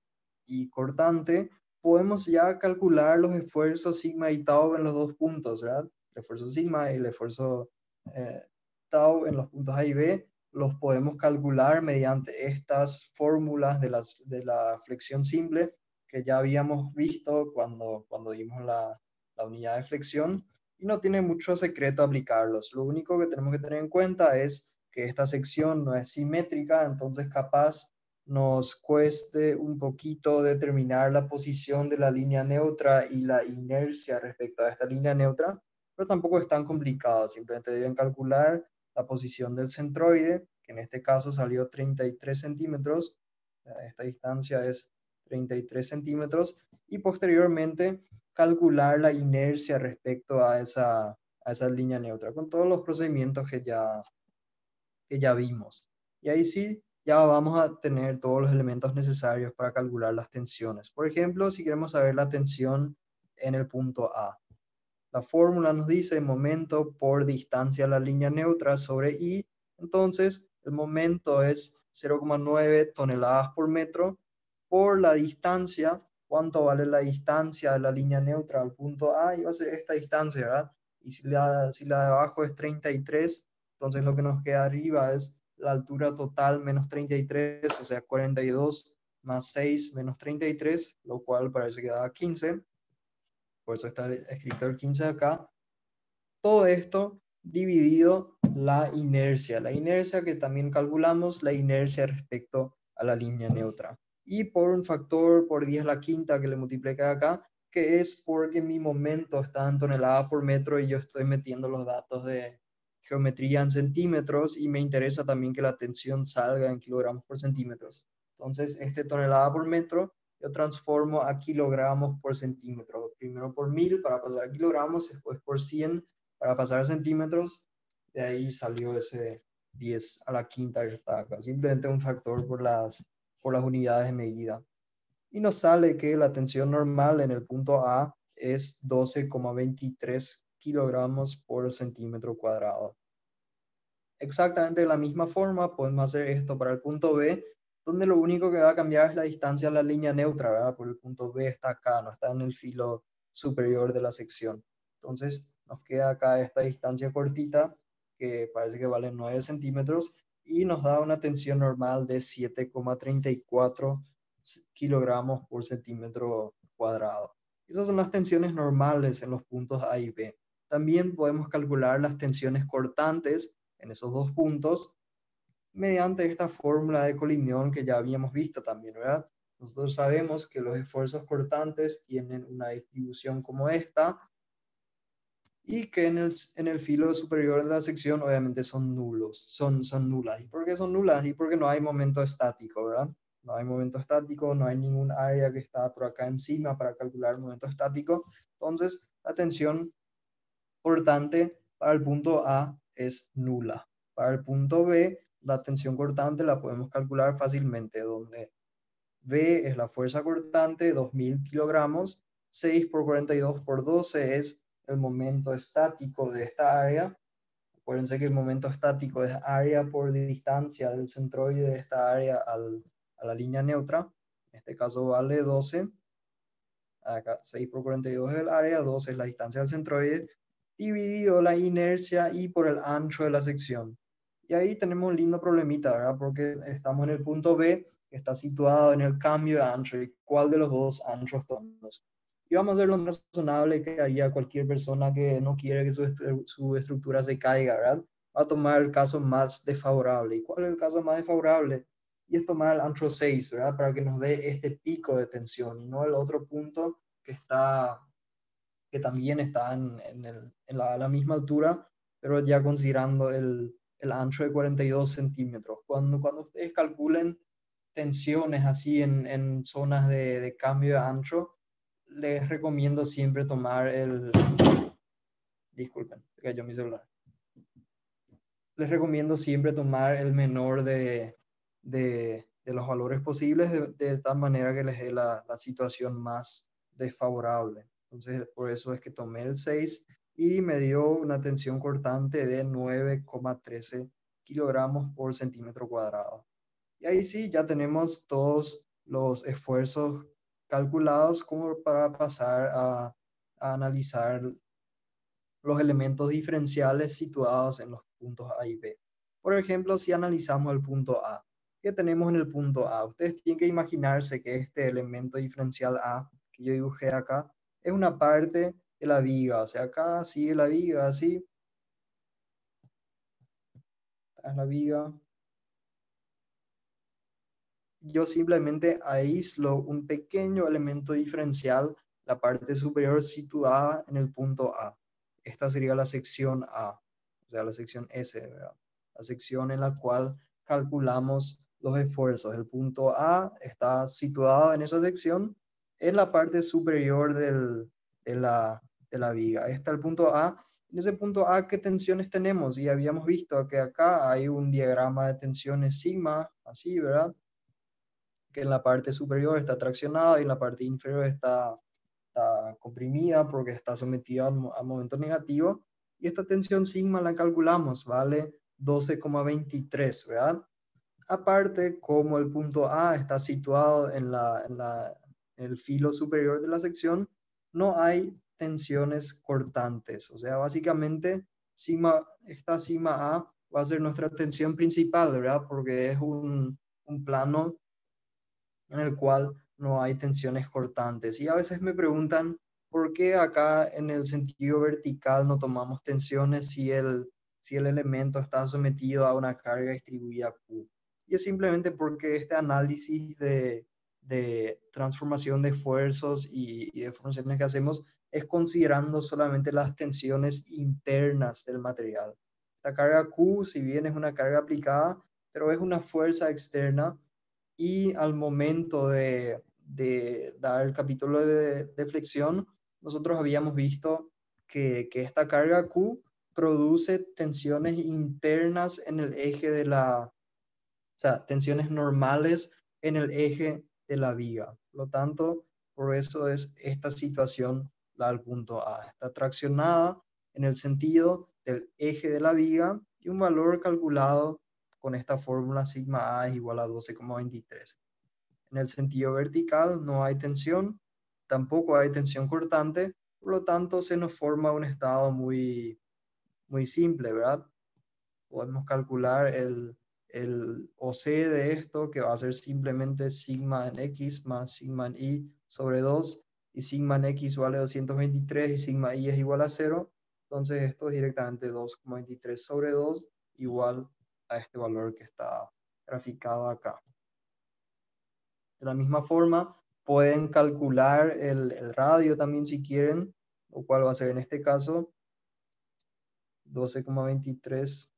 y cortante, podemos ya calcular los esfuerzos sigma y tau en los dos puntos, ¿verdad? El esfuerzo sigma y el esfuerzo eh, tau en los puntos A y B los podemos calcular mediante estas fórmulas de, las, de la flexión simple que ya habíamos visto cuando, cuando dimos la, la unidad de flexión y no tiene mucho secreto aplicarlos. Lo único que tenemos que tener en cuenta es que esta sección no es simétrica, entonces capaz nos cueste un poquito determinar la posición de la línea neutra y la inercia respecto a esta línea neutra, pero tampoco es tan complicado, simplemente deben calcular la posición del centroide, que en este caso salió 33 centímetros, esta distancia es 33 centímetros, y posteriormente calcular la inercia respecto a esa, a esa línea neutra, con todos los procedimientos que ya, que ya vimos. Y ahí sí, ya vamos a tener todos los elementos necesarios para calcular las tensiones. Por ejemplo, si queremos saber la tensión en el punto A. La fórmula nos dice momento por distancia a la línea neutra sobre I. Entonces, el momento es 0,9 toneladas por metro por la distancia cuánto vale la distancia de la línea neutra al punto A, y va a ser esta distancia, ¿verdad? Y si la, si la de abajo es 33, entonces lo que nos queda arriba es la altura total menos 33, o sea, 42 más 6 menos 33, lo cual parece que da 15. Por eso está el 15 acá. Todo esto dividido la inercia. La inercia que también calculamos, la inercia respecto a la línea neutra y por un factor por 10 a la quinta que le multipliqué acá, que es porque mi momento está en toneladas por metro y yo estoy metiendo los datos de geometría en centímetros y me interesa también que la tensión salga en kilogramos por centímetros. Entonces, este tonelada por metro yo transformo a kilogramos por centímetro. Primero por mil para pasar kilogramos, después por 100 para pasar centímetros. De ahí salió ese 10 a la quinta que. Simplemente un factor por las por las unidades de medida. Y nos sale que la tensión normal en el punto A es 12,23 kilogramos por centímetro cuadrado. Exactamente de la misma forma podemos hacer esto para el punto B, donde lo único que va a cambiar es la distancia a la línea neutra, ¿verdad? Por el punto B está acá, no está en el filo superior de la sección. Entonces nos queda acá esta distancia cortita, que parece que vale 9 centímetros, y nos da una tensión normal de 7,34 kilogramos por centímetro cuadrado. Esas son las tensiones normales en los puntos A y B. También podemos calcular las tensiones cortantes en esos dos puntos mediante esta fórmula de Collignon que ya habíamos visto también, ¿verdad? Nosotros sabemos que los esfuerzos cortantes tienen una distribución como esta, y que en el, en el filo superior de la sección obviamente son nulos, son, son nulas. ¿Y por qué son nulas? Y porque no hay momento estático, ¿verdad? No hay momento estático, no hay ningún área que está por acá encima para calcular el momento estático. Entonces, la tensión cortante para el punto A es nula. Para el punto B, la tensión cortante la podemos calcular fácilmente, donde B es la fuerza cortante, 2000 kilogramos, 6 por 42 por 12 es el momento estático de esta área. Acuérdense que el momento estático es área por distancia del centroide de esta área al, a la línea neutra. En este caso vale 12. Acá 6 por 42 es el área, 12 es la distancia del centroide, dividido la inercia y por el ancho de la sección. Y ahí tenemos un lindo problemita, ¿verdad? Porque estamos en el punto B, que está situado en el cambio de ancho. ¿Y cuál de los dos anchos tomamos? y vamos a hacer lo más razonable que haría cualquier persona que no quiere que su, su estructura se caiga, ¿verdad? Va a tomar el caso más desfavorable. ¿Y cuál es el caso más desfavorable? Y es tomar el antro 6, ¿verdad? Para que nos dé este pico de tensión y no el otro punto que está, que también está en, en, el, en la, la, misma altura, pero ya considerando el, el ancho de 42 centímetros. Cuando, cuando ustedes calculen tensiones así en, en zonas de, de cambio de ancho, les recomiendo siempre tomar el... Disculpen, cayó mi celular. les recomiendo siempre tomar el menor de, de, de los valores posibles de, de, tal manera que les dé la, la situación más desfavorable. Entonces, por eso es que tomé el 6 y me dio una tensión cortante de 9,13 kilogramos por centímetro cuadrado. Y ahí sí, ya tenemos todos los esfuerzos calculados como para pasar a, analizar los elementos diferenciales situados en los puntos A y B. Por ejemplo, si analizamos el punto A, ¿qué tenemos en el punto A? Ustedes tienen que imaginarse que este elemento diferencial A que yo dibujé acá es una parte la viga, sea, acá sigue la viga, así. Es la viga. Yo simplemente aíslo un pequeño elemento diferencial, la parte superior situada en el punto A esta sería la sección A, o sea, la sección S, ¿verdad? La sección en la cual calculamos los esfuerzos. El punto A está situado en esa sección en la parte superior del, de, la, de la viga. Está el punto A. En ese punto A, ¿qué tensiones tenemos? Y habíamos visto que acá hay un diagrama de tensiones sigma, así, ¿verdad? Que en la parte superior está traccionado y en la parte inferior está está comprimida porque está sometida a momento negativo y esta tensión sigma la calculamos, vale 12,23, ¿verdad? Aparte, como el punto A está situado en, la, en, la, en el filo superior de la sección, no hay tensiones cortantes. O sea, básicamente, sigma, esta sigma A va a ser nuestra tensión principal, ¿verdad? Porque es un, un plano en el cual no hay tensiones cortantes. Y a veces me preguntan, ¿por qué acá en el sentido vertical no tomamos tensiones si el, si el elemento está sometido a una carga distribuida Q? Y es simplemente porque este análisis de, de transformación de esfuerzos y, y de funciones que hacemos es considerando solamente las tensiones internas del material. La carga Q, si bien es una carga aplicada, pero es una fuerza externa y al momento de, dar el capítulo de, flexión, nosotros habíamos visto que, esta carga Q produce tensiones internas en el eje de la, o sea, tensiones normales en el eje de la viga. Por lo tanto, por eso es esta situación la del punto A. Está traccionada en el sentido del eje de la viga y un valor calculado con esta fórmula sigma A es igual a 12,23. En el sentido vertical no hay tensión, tampoco hay tensión cortante, por lo tanto se nos forma un estado muy, muy simple, ¿verdad? Podemos calcular el, el OC de esto, que va a ser simplemente sigma en X más sigma en Y sobre 2, y sigma en X vale 223 y sigma Y es igual a 0. Entonces esto es directamente 2,23 sobre 2 igual a este valor que está graficado acá. De la misma forma, pueden calcular el, radio también si quieren, lo cual va a ser en este caso 12,23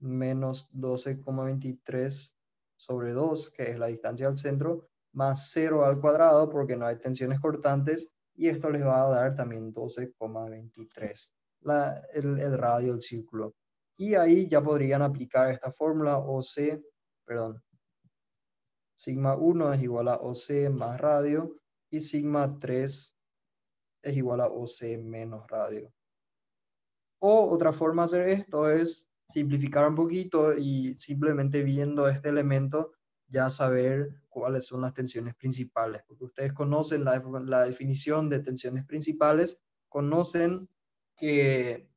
menos 12,23 sobre 2, que es la distancia al centro, más 0 al cuadrado porque no hay tensiones cortantes y esto les va a dar también 12,23 el, el radio del círculo. Y ahí ya podrían aplicar esta fórmula OC, perdón, sigma 1 es igual a OC más radio y sigma 3 es igual a OC menos radio. O otra forma de hacer esto es simplificar un poquito y simplemente viendo este elemento ya saber cuáles son las tensiones principales, porque ustedes conocen la, la definición de tensiones principales, conocen que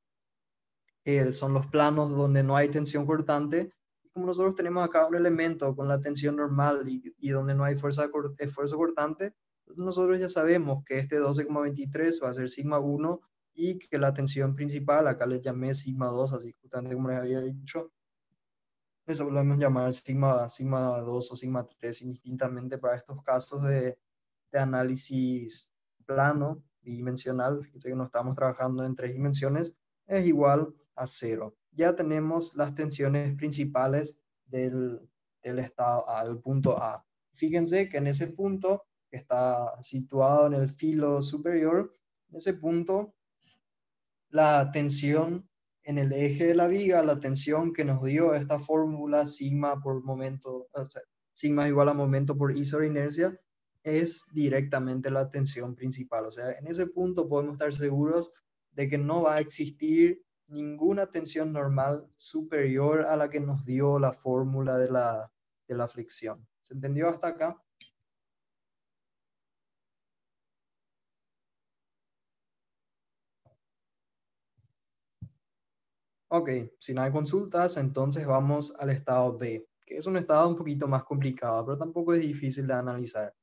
son los planos donde no hay tensión cortante. Como nosotros tenemos acá un elemento con la tensión normal y, donde no hay fuerza, esfuerzo cortante, nosotros ya sabemos que este 12,23 va a ser sigma 1 y que la tensión principal, acá le llamé sigma 2, así justamente como les había dicho, eso podemos llamar sigma, sigma 2 o sigma 3 indistintamente para estos casos de, de análisis plano bidimensional, fíjense que no estamos trabajando en tres dimensiones, es igual a cero. Ya tenemos las tensiones principales del, del estado A, del punto A. Fíjense que en ese punto, que está situado en el filo superior, en ese punto, la tensión en el eje de la viga, la tensión que nos dio esta fórmula sigma por momento, o sea, sigma igual a momento por I sobre inercia, es directamente la tensión principal. O sea, en ese punto podemos estar seguros de que no va a existir ninguna tensión normal superior a la que nos dio la fórmula de la, de la flexión. ¿Se entendió hasta acá? Ok, si no hay consultas, entonces vamos al estado B, que es un estado un poquito más complicado, pero tampoco es difícil de analizar.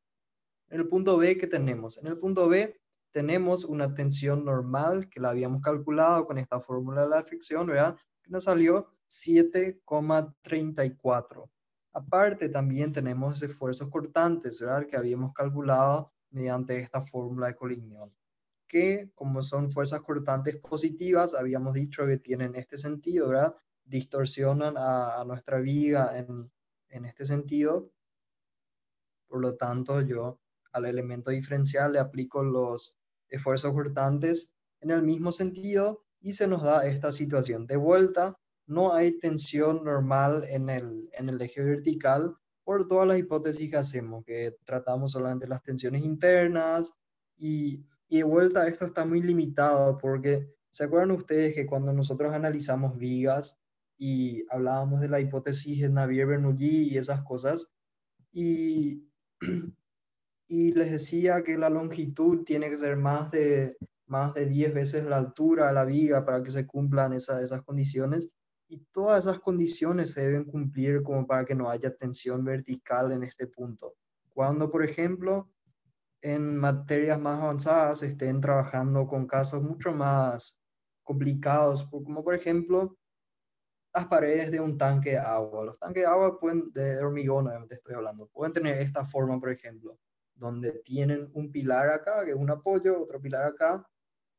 En el punto B, ¿qué tenemos? En el punto B tenemos una tensión normal que la habíamos calculado con esta fórmula de la fricción, ¿verdad? Que nos salió 7,34. Aparte, también tenemos esfuerzos cortantes, ¿verdad? Que habíamos calculado mediante esta fórmula de Collignon que como son fuerzas cortantes positivas, habíamos dicho que tienen este sentido, ¿verdad? Distorsionan a, nuestra viga en, en este sentido. Por lo tanto, yo al elemento diferencial le aplico los esfuerzos cortantes en el mismo sentido y se nos da esta situación. De vuelta, no hay tensión normal en el, en el eje vertical por todas las hipótesis que hacemos, que tratamos solamente las tensiones internas y y de vuelta, esto está muy limitado porque, ¿se acuerdan ustedes que cuando nosotros analizamos vigas y hablábamos de la hipótesis de Navier-Bernoulli y esas cosas, y, y les decía que la longitud tiene que ser más de, más de 10 veces la altura de la viga para que se cumplan esas condiciones? Y todas esas condiciones se deben cumplir como para que no haya tensión vertical en este punto. Cuando, por ejemplo, en materias más avanzadas estén trabajando con casos mucho más complicados, como por ejemplo las paredes de un tanque de agua. Los tanques de agua pueden, de hormigón obviamente estoy hablando, pueden tener esta forma, por ejemplo, donde tienen un pilar acá, que es un apoyo, otro pilar acá,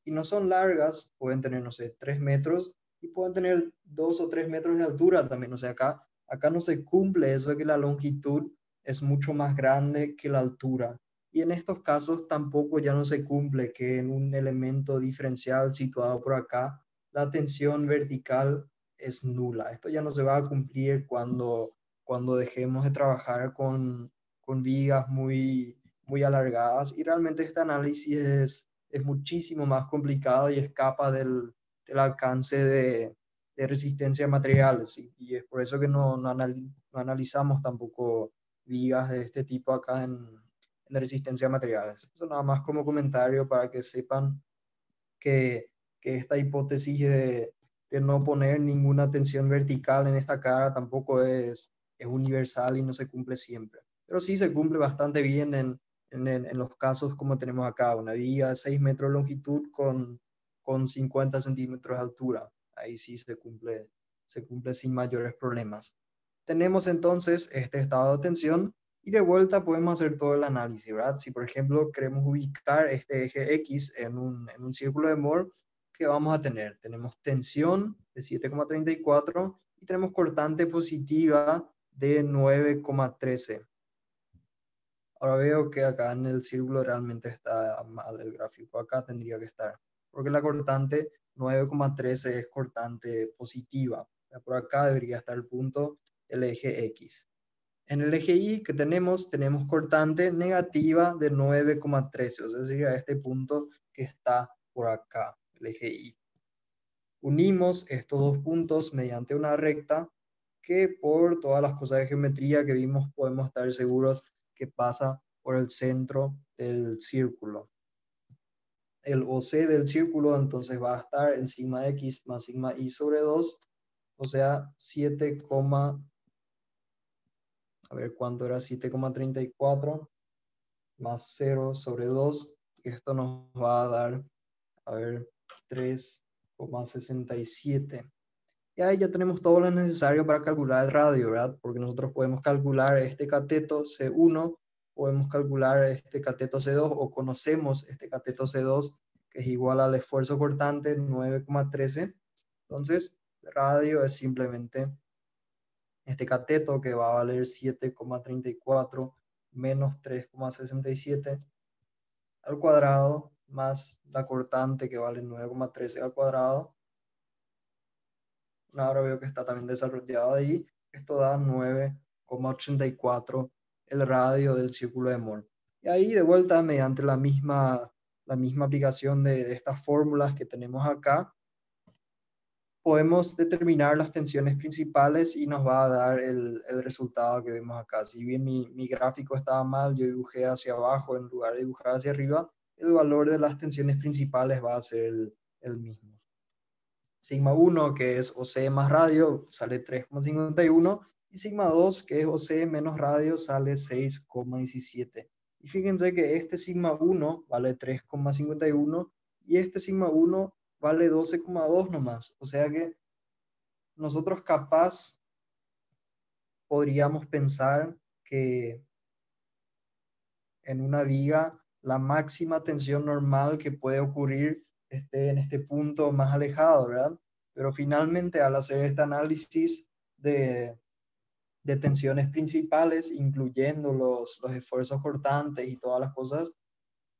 y no son largas, pueden tener, no sé, tres metros, y pueden tener dos o tres metros de altura también. O sea, acá, acá no se cumple eso de que la longitud es mucho más grande que la altura. Y en estos casos tampoco ya no se cumple que en un elemento diferencial situado por acá, la tensión vertical es nula. Esto ya no se va a cumplir cuando, cuando dejemos de trabajar con, con vigas muy, muy alargadas. Y realmente este análisis es, es muchísimo más complicado y escapa del, del alcance de, de, resistencia a materiales. Y, es por eso que no, no, no analizamos tampoco vigas de este tipo acá en, de resistencia a materiales. Eso nada más como comentario para que sepan que, que esta hipótesis de, de, no poner ninguna tensión vertical en esta cara tampoco es, es universal y no se cumple siempre. Pero sí se cumple bastante bien en, en, en los casos como tenemos acá, una viga de 6 metros de longitud con, con 50 centímetros de altura. Ahí sí se cumple, se cumple sin mayores problemas. Tenemos entonces este estado de tensión y de vuelta podemos hacer todo el análisis, ¿verdad? Si por ejemplo queremos ubicar este eje X en un, en un círculo de Moore, ¿qué vamos a tener? Tenemos tensión de 7,34 y tenemos cortante positiva de 9,13. Ahora veo que acá en el círculo realmente está mal el gráfico. Acá tendría que estar. Porque la cortante 9,13 es cortante positiva. Por acá debería estar el punto del eje X. En el eje Y que tenemos, tenemos cortante negativa de 9,13, o sea, sería este punto que está por acá, el eje Y. Unimos estos dos puntos mediante una recta que por todas las cosas de geometría que vimos podemos estar seguros que pasa por el centro del círculo. El OC del círculo entonces va a estar en sigma X más sigma Y sobre 2, o sea, 7,13 a ver cuánto era 7,34 más 0 sobre 2. Esto nos va a dar, a ver, 3,67. Y ahí ya tenemos todo lo necesario para calcular el radio, ¿verdad? Porque nosotros podemos calcular este cateto C1, podemos calcular este cateto C2 o conocemos este cateto C2 que es igual al esfuerzo cortante 9,13. Entonces, radio es simplemente este cateto que va a valer 7,34 menos 3,67 al cuadrado más la cortante que vale 9,13 al cuadrado. Ahora veo que está también desarrollado ahí. Esto da 9,84 el radio del círculo de Moore. Y ahí de vuelta, mediante la misma, la misma aplicación de estas fórmulas que tenemos acá, podemos determinar las tensiones principales y nos va a dar el, el resultado que vemos acá. Si bien mi, mi, gráfico estaba mal, yo dibujé hacia abajo en lugar de dibujar hacia arriba, el valor de las tensiones principales va a ser el, el mismo. Sigma 1, que es OC más radio, sale 3,51 y sigma 2, que es OC menos radio, sale 6,17. Y fíjense que este sigma 1 vale 3,51 y este sigma 1 vale 12,2 nomás. O sea que nosotros capaz podríamos pensar que en una viga la máxima tensión normal que puede ocurrir esté en este punto más alejado, ¿verdad? Pero finalmente al hacer este análisis de, de tensiones principales, incluyendo los, los esfuerzos cortantes y todas las cosas,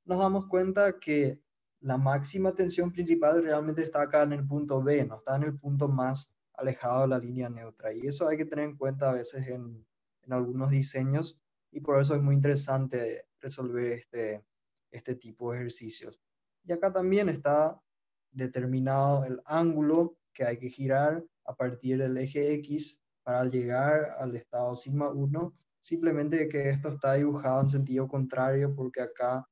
nos damos cuenta que la máxima tensión principal realmente está acá en el punto B, no está en el punto más alejado de la línea neutra. Y eso hay que tener en cuenta a veces en, en algunos diseños y por eso es muy interesante resolver este, este tipo de ejercicios. Y acá también está determinado el ángulo que hay que girar a partir del eje X para llegar al estado sigma 1. Simplemente que esto está dibujado en sentido contrario porque acá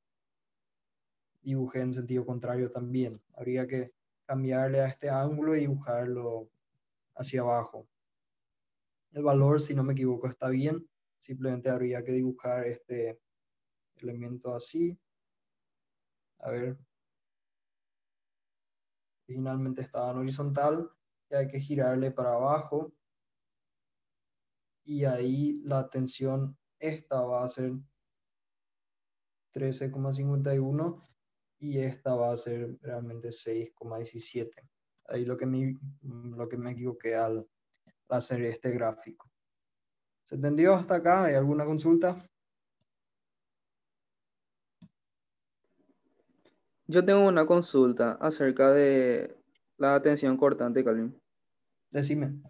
dibujé en sentido contrario también. Habría que cambiarle a este ángulo y dibujarlo hacia abajo. El valor, si no me equivoco, está bien. Simplemente habría que dibujar este elemento así. A ver. Originalmente estaba en horizontal y hay que girarle para abajo. Y ahí la tensión esta va a ser 13,51 y esta va a ser realmente 6,17. Ahí lo que, me, lo que me equivoqué al hacer este gráfico. ¿Se entendió hasta acá? ¿Hay alguna consulta? Yo tengo una consulta acerca de la tensión cortante, Calvin. Decime.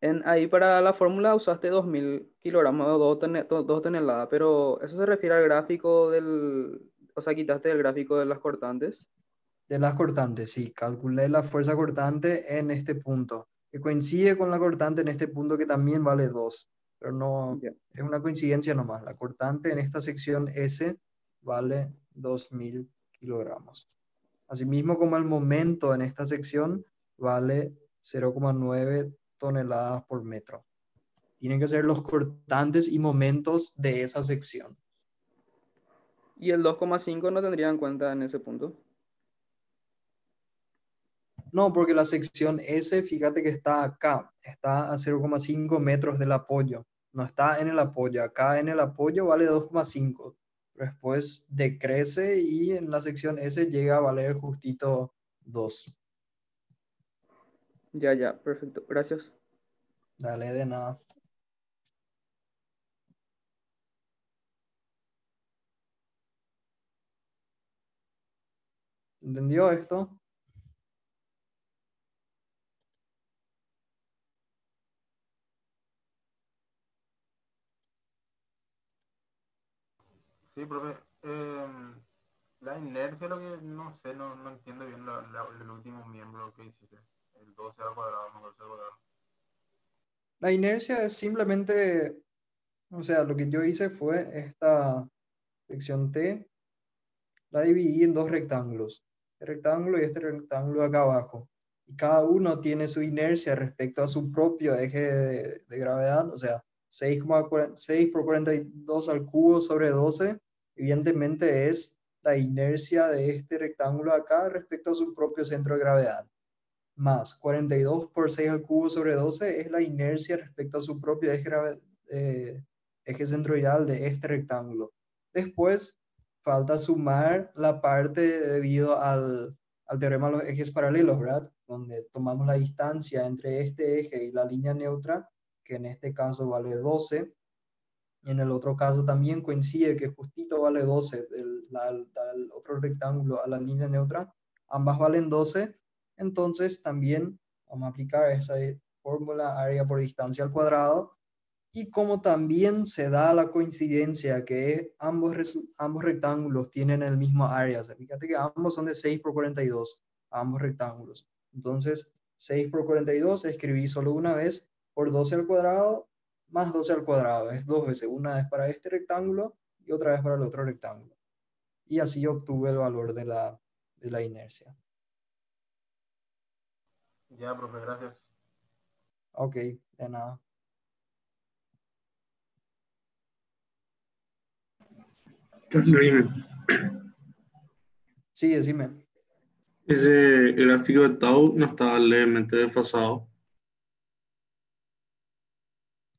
En, ahí para la fórmula usaste 2000 kilogramos o 2 toneladas, pero ¿eso se refiere al gráfico del, o sea, quitaste el gráfico de las cortantes. De las cortantes, sí. Calculé la fuerza cortante en este punto, que coincide con la cortante en este punto que también vale 2. Pero no, es una coincidencia nomás. La cortante en esta sección S vale 2000 kilogramos. Asimismo como el momento en esta sección vale 0,9 toneladas por metro. Tienen que ser los cortantes y momentos de esa sección. ¿Y el 2,5 no tendría en cuenta en ese punto? No, porque la sección S, fíjate que está acá, está a 0,5 metros del apoyo, no está en el apoyo. Acá en el apoyo vale 2,5, después decrece y en la sección S llega a valer justito 2. Ya, ya, perfecto, gracias. Dale, de nada. ¿Entendió esto? Sí, profe. Em, la inercia, lo que no sé, no, no entiendo bien el último miembro que hiciste. El 12 al cuadrado, no 12 al cuadrado. La inercia es simplemente, o sea, lo que yo hice fue esta sección T, la dividí en dos rectángulos rectángulo y este rectángulo acá abajo. Y cada uno tiene su inercia respecto a su propio eje de, gravedad, o sea, 6, 6 por 42 al cubo sobre 12, evidentemente es la inercia de este rectángulo acá respecto a su propio centro de gravedad. Más 42 por 6 al cubo sobre 12 es la inercia respecto a su propio eje, eh, eje centroidal de este rectángulo. Después, falta sumar la parte debido al, al teorema de los ejes paralelos, ¿verdad? Donde tomamos la distancia entre este eje y la línea neutra, que en este caso vale 12, Y en el otro caso también coincide que justito vale 12 el, otro rectángulo a la línea neutra. Ambas valen 12. Entonces también vamos a aplicar esa fórmula área por distancia al cuadrado. Y como también se da la coincidencia que ambos, ambos rectángulos tienen el mismo área. O fíjate que ambos son de 6 por 42, ambos rectángulos. Entonces, 6 por 42 escribí solo una vez por 12 al cuadrado más 12 al cuadrado. Es dos veces. Una vez para este rectángulo y otra vez para el otro rectángulo. Y así obtuve el valor de la, de la inercia. Ya, profe, gracias. Ok, de nada. Sí, decime. Ese gráfico de Tau no estaba levemente desfasado.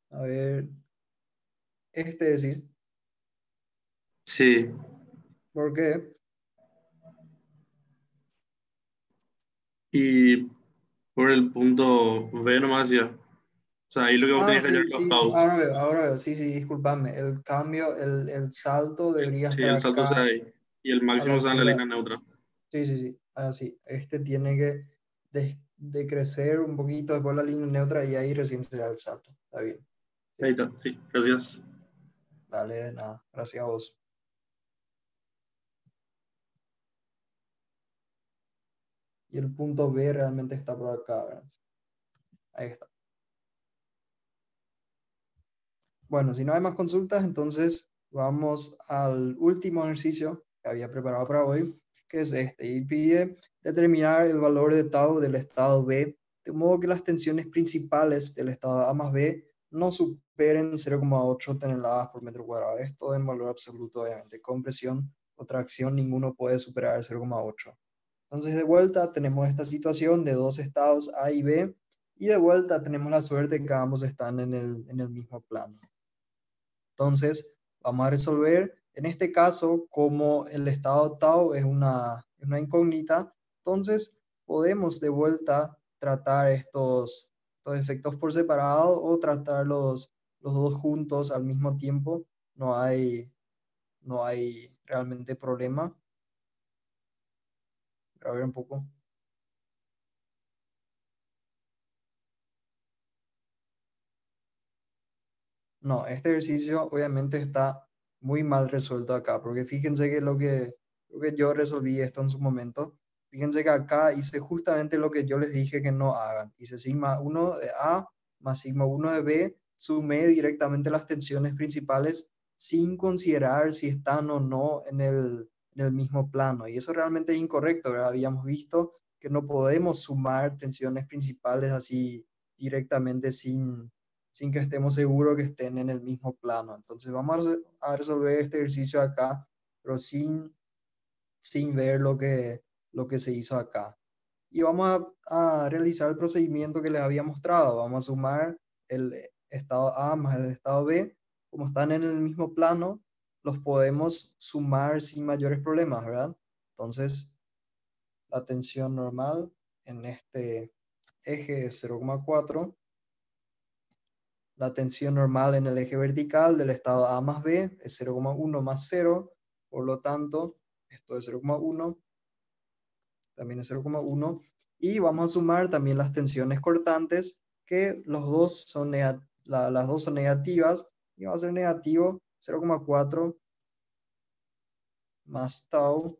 A ver. Este decís. Sí. ¿Por qué? Y por el punto B nomás ya. O sea, ahí lo que vos ah, tenés sí, sí. Ahora veo, ahora veo. Sí, sí, discúlpame. El cambio, el, el salto debería sí, estar el salto acá, está ahí. Y el máximo está en la línea neutra. Sí, sí, sí. Así. Ah, este tiene que decrecer un poquito después la línea neutra y ahí recién se da el salto. Está bien. Ahí está, sí. Gracias. Dale, de nada. Gracias a vos. Y el punto B realmente está por acá. ¿verdad? Ahí está. Bueno, si no hay más consultas, entonces vamos al último ejercicio que había preparado para hoy, que es este. Y pide determinar el valor de tau del estado B, de modo que las tensiones principales del estado A más B no superen 0,8 toneladas por metro cuadrado. Esto en valor absoluto, obviamente. Compresión o tracción, ninguno puede superar 0,8. Entonces, de vuelta tenemos esta situación de dos estados A y B, y de vuelta tenemos la suerte que ambos están en el, en el mismo plano. Entonces, vamos a resolver, en este caso, como el estado tau es una, incógnita, entonces podemos de vuelta tratar estos, estos efectos por separado o tratarlos los dos juntos al mismo tiempo. No hay, no hay realmente problema a ver un poco. No, este ejercicio obviamente está muy mal resuelto acá, porque fíjense que lo que, lo que yo resolví esto en su momento, fíjense que acá hice justamente lo que yo les dije que no hagan. Hice sigma 1 de A más sigma 1 de B, sumé directamente las tensiones principales sin considerar si están o no en el, en el mismo plano. Y eso realmente es incorrecto. Habíamos visto que no podemos sumar tensiones principales así directamente sin, sin que estemos seguros que estén en el mismo plano. Entonces vamos a resolver este ejercicio acá, pero sin, sin ver lo que, lo que se hizo acá. Y vamos a, a realizar el procedimiento que les había mostrado. Vamos a sumar el estado A más el estado B. Como están en el mismo plano, los podemos sumar sin mayores problemas, ¿verdad? Entonces, la tensión normal en este eje es 0,4. La tensión normal en el eje vertical del estado A más B es 0,1 más 0. Por lo tanto, esto es 0,1. También es 0,1. Y vamos a sumar también las tensiones cortantes, que los dos son las dos son negativas. Y va a ser negativo 0,4 más tau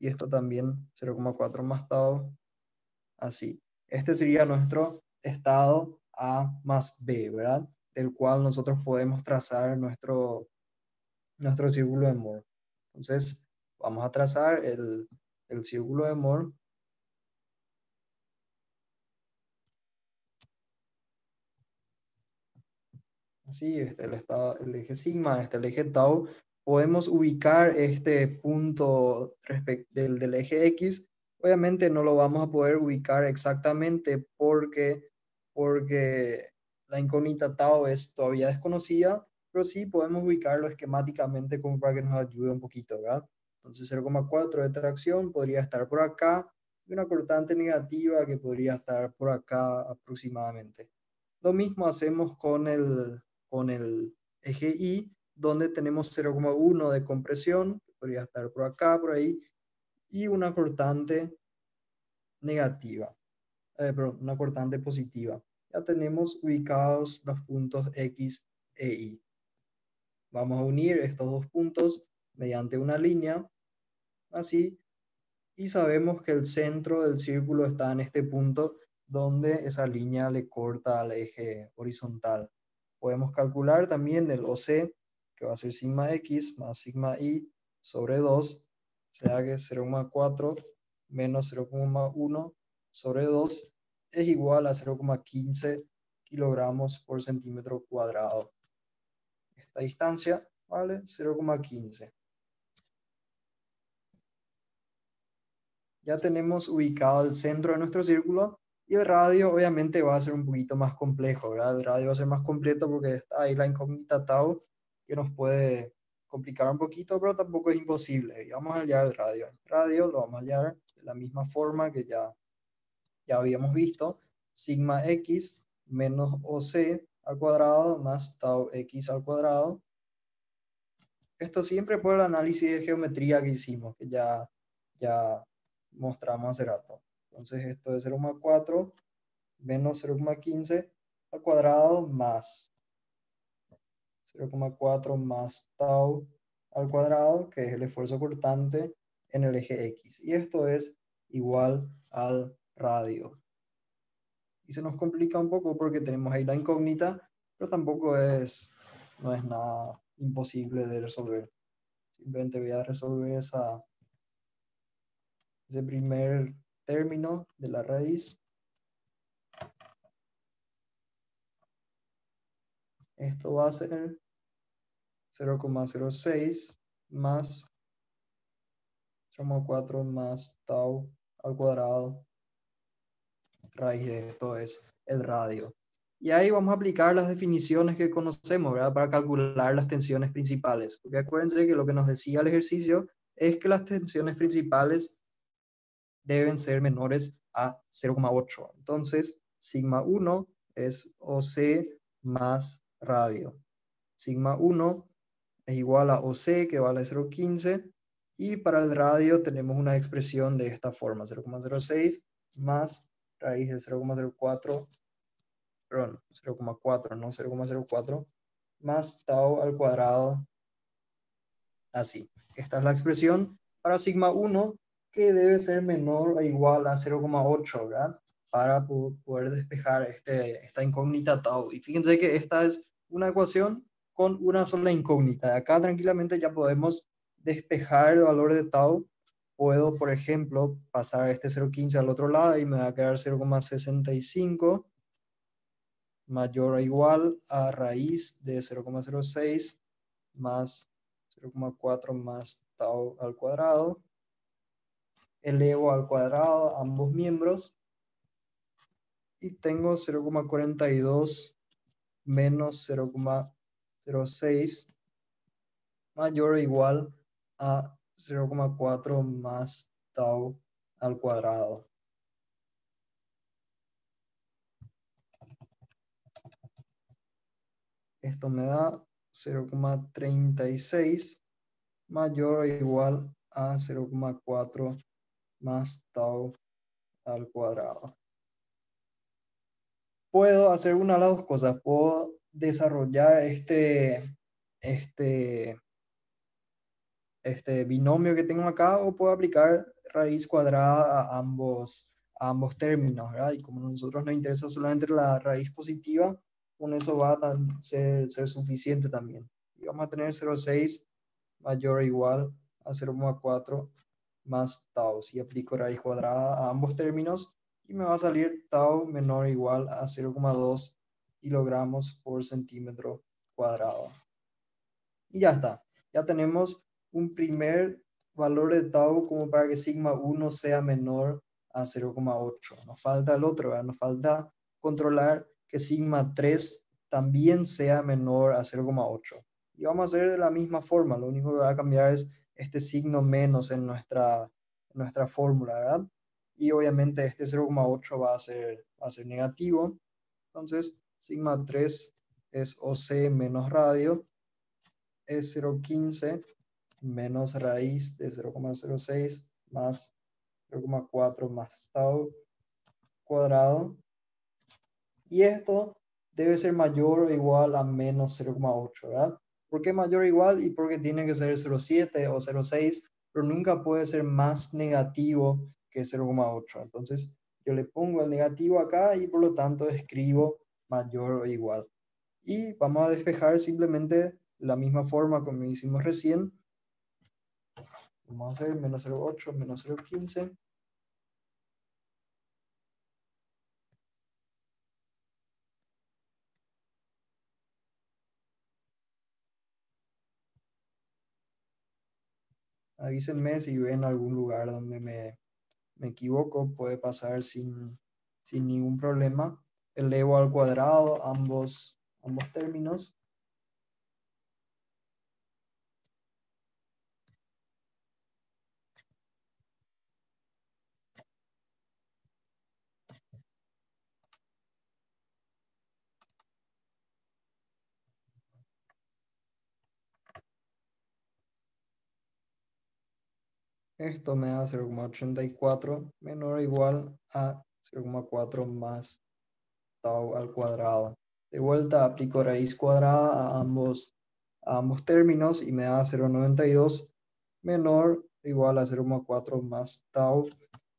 y esto también 0,4 más tau. Así. Este sería nuestro estado A más B, ¿verdad? Del cual nosotros podemos trazar nuestro, nuestro círculo de Moore. Entonces, vamos a trazar el, el círculo de Moore Así, este, el, el eje sigma, este, el eje tau, podemos ubicar este punto del, del eje X. Obviamente no lo vamos a poder ubicar exactamente porque, porque la incógnita tau es todavía desconocida, pero sí podemos ubicarlo esquemáticamente como para que nos ayude un poquito, ¿verdad? Entonces 0,4 de tracción podría estar por acá y una cortante negativa que podría estar por acá aproximadamente. Lo mismo hacemos con el, con el eje Y, donde tenemos 0,1 de compresión, podría estar por acá, por ahí, y una cortante negativa, eh, perdón, una cortante positiva. Ya tenemos ubicados los puntos X e Y. Vamos a unir estos dos puntos mediante una línea, así, y sabemos que el centro del círculo está en este punto donde esa línea le corta al eje horizontal. Podemos calcular también el OC, que va a ser sigma X más sigma Y sobre 2, o sea que 0,4 menos 0,1 sobre 2 es igual a 0,15 kilogramos por centímetro cuadrado. Esta distancia vale 0,15. Ya tenemos ubicado el centro de nuestro círculo y el radio obviamente va a ser un poquito más complejo. El radio va a ser más completo porque está ahí la incógnita tau que nos puede complicar un poquito, pero tampoco es imposible. Y vamos a hallar el radio. El radio lo vamos a hallar de la misma forma que ya, ya habíamos visto. Sigma x menos OC al cuadrado más tau x al cuadrado. Esto siempre por el análisis de geometría que hicimos, que ya, ya mostramos hace rato. Entonces esto es 0,4 menos 0,15 al cuadrado más 0,4 más tau al cuadrado, que es el esfuerzo cortante en el eje X. Y esto es igual al radio. Y se nos complica un poco porque tenemos ahí la incógnita, pero tampoco es, no es nada imposible de resolver. Simplemente voy a resolver ese primer término de la raíz. Esto va a ser 0,06 más 0,4 más tau al cuadrado. Raíz de esto es el radio. Y ahí vamos a aplicar las definiciones que conocemos, ¿verdad? Para calcular las tensiones principales. Porque acuérdense que lo que nos decía el ejercicio es que las tensiones principales deben ser menores a 0,8. Entonces, sigma 1 es OC más radio. Sigma 1 es igual a OC, que vale 0,15. Y para el radio tenemos una expresión de esta forma, 0,06 más raíz de 0,04, perdón, 0,4, no 0,04, más tau al cuadrado, así. Esta es la expresión para sigma 1, que debe ser menor o igual a 0,8, ¿verdad? Para poder despejar este, esta incógnita tau. Y fíjense que esta es una ecuación con una sola incógnita. Acá tranquilamente ya podemos despejar el valor de tau. Puedo, por ejemplo, pasar este 0,15 al otro lado y me va a quedar 0,65 mayor o igual a raíz de 0,06 más 0,4 más tau al cuadrado. Elevo al cuadrado ambos miembros y tengo 0,42 menos 0,06 mayor o igual a 0,4 más tau al cuadrado. Esto me da 0,36 mayor o igual a 0,4 más tau al cuadrado. Puedo hacer una de las dos cosas. Puedo desarrollar este, este, este binomio que tengo acá o puedo aplicar raíz cuadrada a ambos, a ambos términos, ¿verdad? Y como a nosotros nos interesa solamente la raíz positiva, con eso va a ser, ser suficiente también. Y vamos a tener 0,6 mayor o igual a 0,4 más tau. Si aplico raíz cuadrada a ambos términos y me va a salir tau menor o igual a 0,2 kilogramos por centímetro cuadrado. Y ya está. Ya tenemos un primer valor de tau como para que sigma 1 sea menor a 0,8. Nos falta el otro, nos falta controlar que sigma 3 también sea menor a 0,8. Y vamos a hacer de la misma forma, lo único que va a cambiar es este signo menos en nuestra, nuestra fórmula, ¿verdad? Y obviamente este 0,8 va va a ser negativo. Entonces, sigma 3 es OC menos radio. es 0,15 menos raíz de 0,06 más 0,4 más tau cuadrado. Y esto debe ser mayor o igual a menos 0,8, ¿verdad? ¿Por qué mayor o igual? Y porque tiene que ser 0,7 o 0,6, pero nunca puede ser más negativo que 0,8. Entonces, yo le pongo el negativo acá y por lo tanto escribo mayor o igual. Y vamos a despejar simplemente la misma forma como hicimos recién. Vamos a hacer menos 0,8 menos 0,15. Avísenme si ven algún lugar donde me, me equivoco, puede pasar sin, sin ningún problema. Elevo al cuadrado ambos, ambos términos. Esto me da 0,84 menor o igual a 0,4 más tau al cuadrado. De vuelta aplico raíz cuadrada a ambos, a ambos términos y me da 0,92 menor o igual a 0,4 más tau.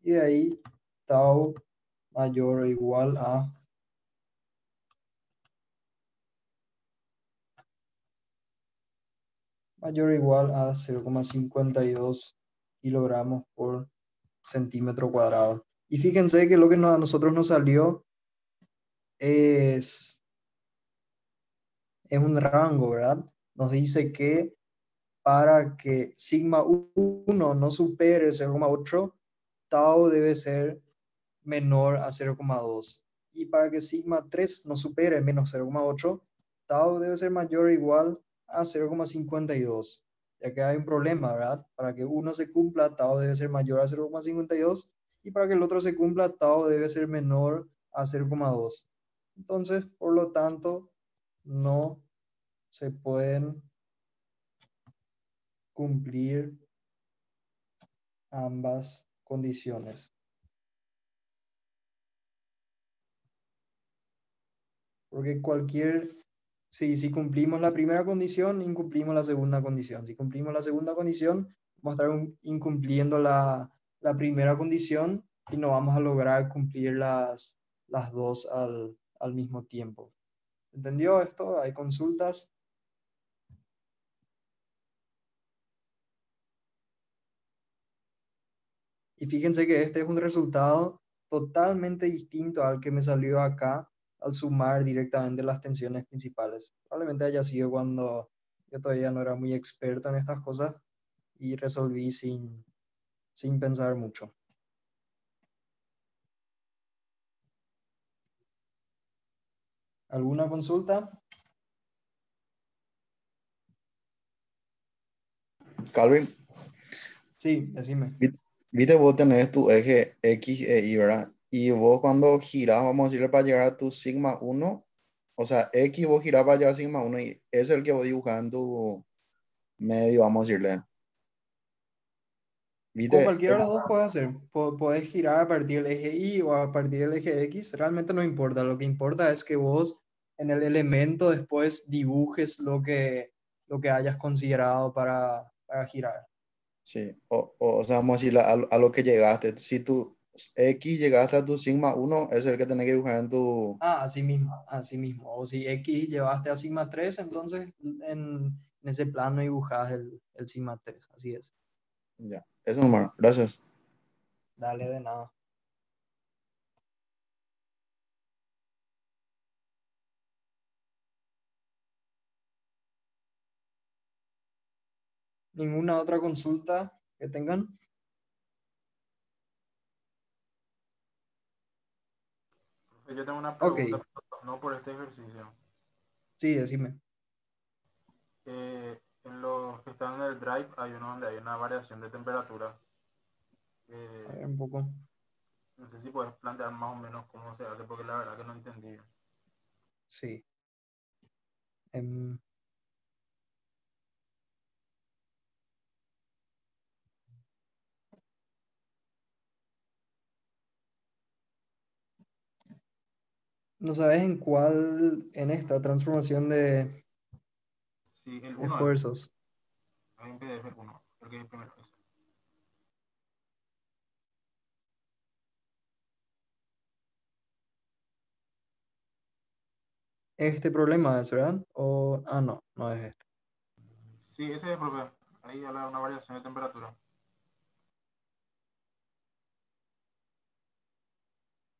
Y de ahí tau mayor o igual a mayor o igual a 0,52 kilogramos por centímetro cuadrado. Y fíjense que lo que a nosotros nos salió es, es un rango, ¿verdad? Nos dice que para que sigma 1 no supere 0,8, tau debe ser menor a 0,2. Y para que sigma 3 no supere menos 0,8, tau debe ser mayor o igual a 0,52 ya que hay un problema, ¿verdad? Para que uno se cumpla, tau debe ser mayor a 0,52 y para que el otro se cumpla, tau debe ser menor a 0,2. Entonces, por lo tanto, no se pueden cumplir ambas condiciones. Porque cualquier si, cumplimos la primera condición, incumplimos la segunda condición. Si cumplimos la segunda condición, vamos a estar incumpliendo la, primera condición y no vamos a lograr cumplir las, las dos al, al mismo tiempo. ¿Entendió esto? ¿Hay consultas? Y fíjense que este es un resultado totalmente distinto al que me salió acá al sumar directamente las tensiones principales. Probablemente haya sido cuando yo todavía no era muy experto en estas cosas y resolví sin, sin pensar mucho. ¿Alguna consulta? Calvin. Sí, decime. Viste, vos tenés tu eje X e Y, ¿verdad? Y vos cuando girás, vamos a decirle para llegar a tu sigma 1, o sea, X vos girás para llegar a sigma 1 y es el que vos dibujás en tu medio, vamos a decirle. ¿Viste? cualquiera de los dos puede hacer. Puedes girar a partir del eje Y o a partir del eje X. Realmente no importa. Lo que importa es que vos en el elemento después dibujes lo que, lo que hayas considerado para, para girar. Sí, o, o, sea, vamos a decirle a, a, lo que llegaste. Si tú, X llegaste a tu sigma 1, es el que tenés que dibujar en tu... Ah, así mismo, así mismo. O si X llevaste a sigma 3, entonces en, ese plano dibujas el, el, sigma 3, así es. Ya, eso nomás, gracias. Dale, de nada. ¿Ninguna otra consulta que tengan? Yo tengo una pregunta, no por este ejercicio. Sí, decime. Eh, en los que están en el drive hay uno donde hay una variación de temperatura. Eh, un poco. No sé si puedes plantear más o menos cómo se hace, porque la verdad que no entendí. Sí. Em, ¿No sabes en cuál, en esta transformación de Sí, el 1 esfuerzos? Hay un PDF 1, creo que es el primero. es. Este problema es, ¿verdad? O, ah, no, no es este. Sí, ese es el problema. Ahí habla de una variación de temperatura.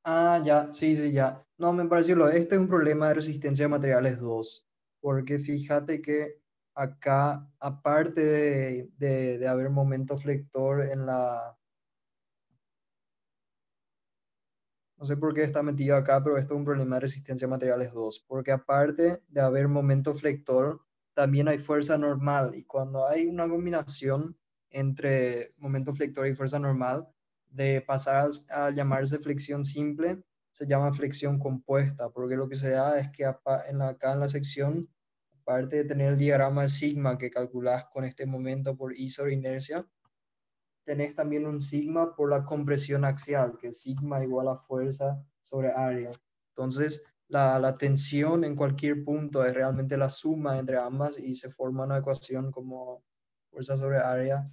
Ah, ya, sí, sí, ya. No, me pareció lo, este es un problema de resistencia de materiales 2, porque fíjate que acá, aparte de, de, de haber momento flector en la... No sé por qué está metido acá, pero esto es un problema de resistencia a materiales 2, porque aparte de haber momento flector, también hay fuerza normal, y cuando hay una combinación entre momento flector y fuerza normal, de pasar a llamarse flexión simple, se llama flexión compuesta, porque lo que se da es que en la, acá en la sección, aparte de tener el diagrama de sigma que calculas con este momento por I sobre inercia, tenés también un sigma por la compresión axial, que sigma igual a fuerza sobre área. Entonces, la, la, tensión en cualquier punto es realmente la suma entre ambas y se forma una ecuación como fuerza sobre área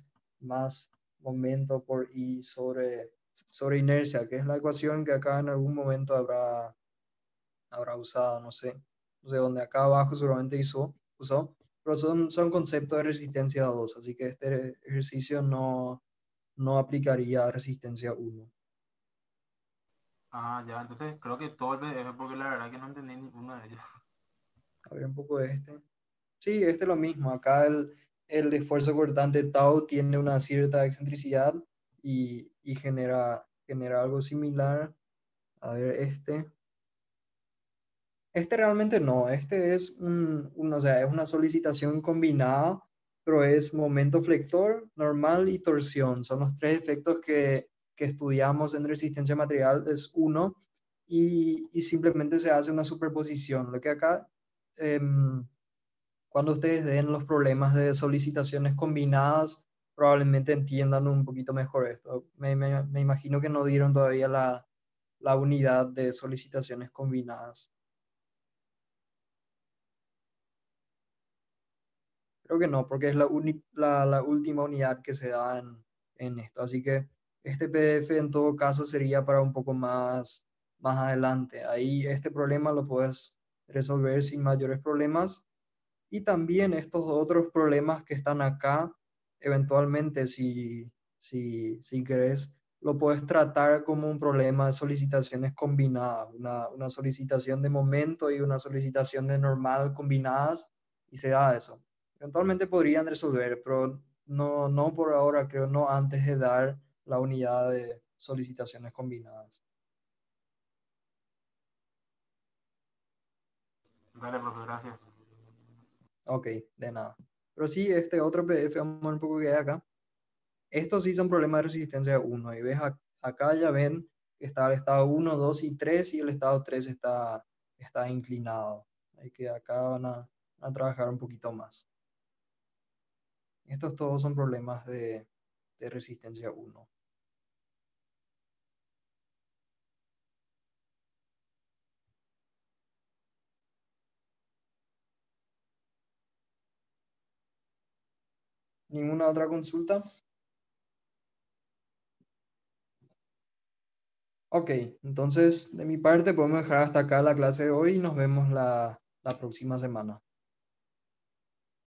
más momento por I sobre, sobre inercia, que es la ecuación que acá en algún momento habrá, habrá usado, no sé, no sé dónde acá abajo seguramente hizo, usó, pero son, son conceptos de resistencia 2, así que este ejercicio no, no aplicaría resistencia 1. Ah, ya, entonces creo que todo el PDF, porque la verdad que no entendí ninguno de ellos. A ver un poco de este. Sí, este es lo mismo. Acá el, el esfuerzo cortante tau tiene una cierta excentricidad y, y genera, genera algo similar. A ver, este. Este realmente no, este es, un, un, sea, es una solicitación combinada, pero es momento flector, normal y torsión. Son los tres efectos que, que estudiamos en resistencia material, es uno, y, y, simplemente se hace una superposición. Lo que acá, eh, cuando ustedes den los problemas de solicitaciones combinadas, probablemente entiendan un poquito mejor esto. Me, me, me imagino que no dieron todavía la, la unidad de solicitaciones combinadas. Creo que no, porque es la, la, la última unidad que se da en, en, esto. Así que este PDF en todo caso sería para un poco más, más adelante. Ahí este problema lo puedes resolver sin mayores problemas. Y también estos otros problemas que están acá, eventualmente si, si, si querés, lo puedes tratar como un problema de solicitaciones combinadas, una, una solicitación de momento y una solicitación de normal combinadas, y se da eso eventualmente podrían resolver, pero no, no por ahora, creo, no antes de dar la unidad de solicitaciones combinadas. Vale, profe, gracias. Ok, de nada. Pero sí, este otro PDF, vamos a ver un poco que hay acá. Estos sí son problemas de resistencia 1. Y ves acá ya ven que está el estado 1, 2 y 3 y el estado 3 está, está inclinado. Hay que acá van a, a trabajar un poquito más. Estos todos son problemas de, de resistencia 1. ¿Ninguna otra consulta? Ok, entonces de mi parte podemos dejar hasta acá la clase de hoy y nos vemos la, la próxima semana.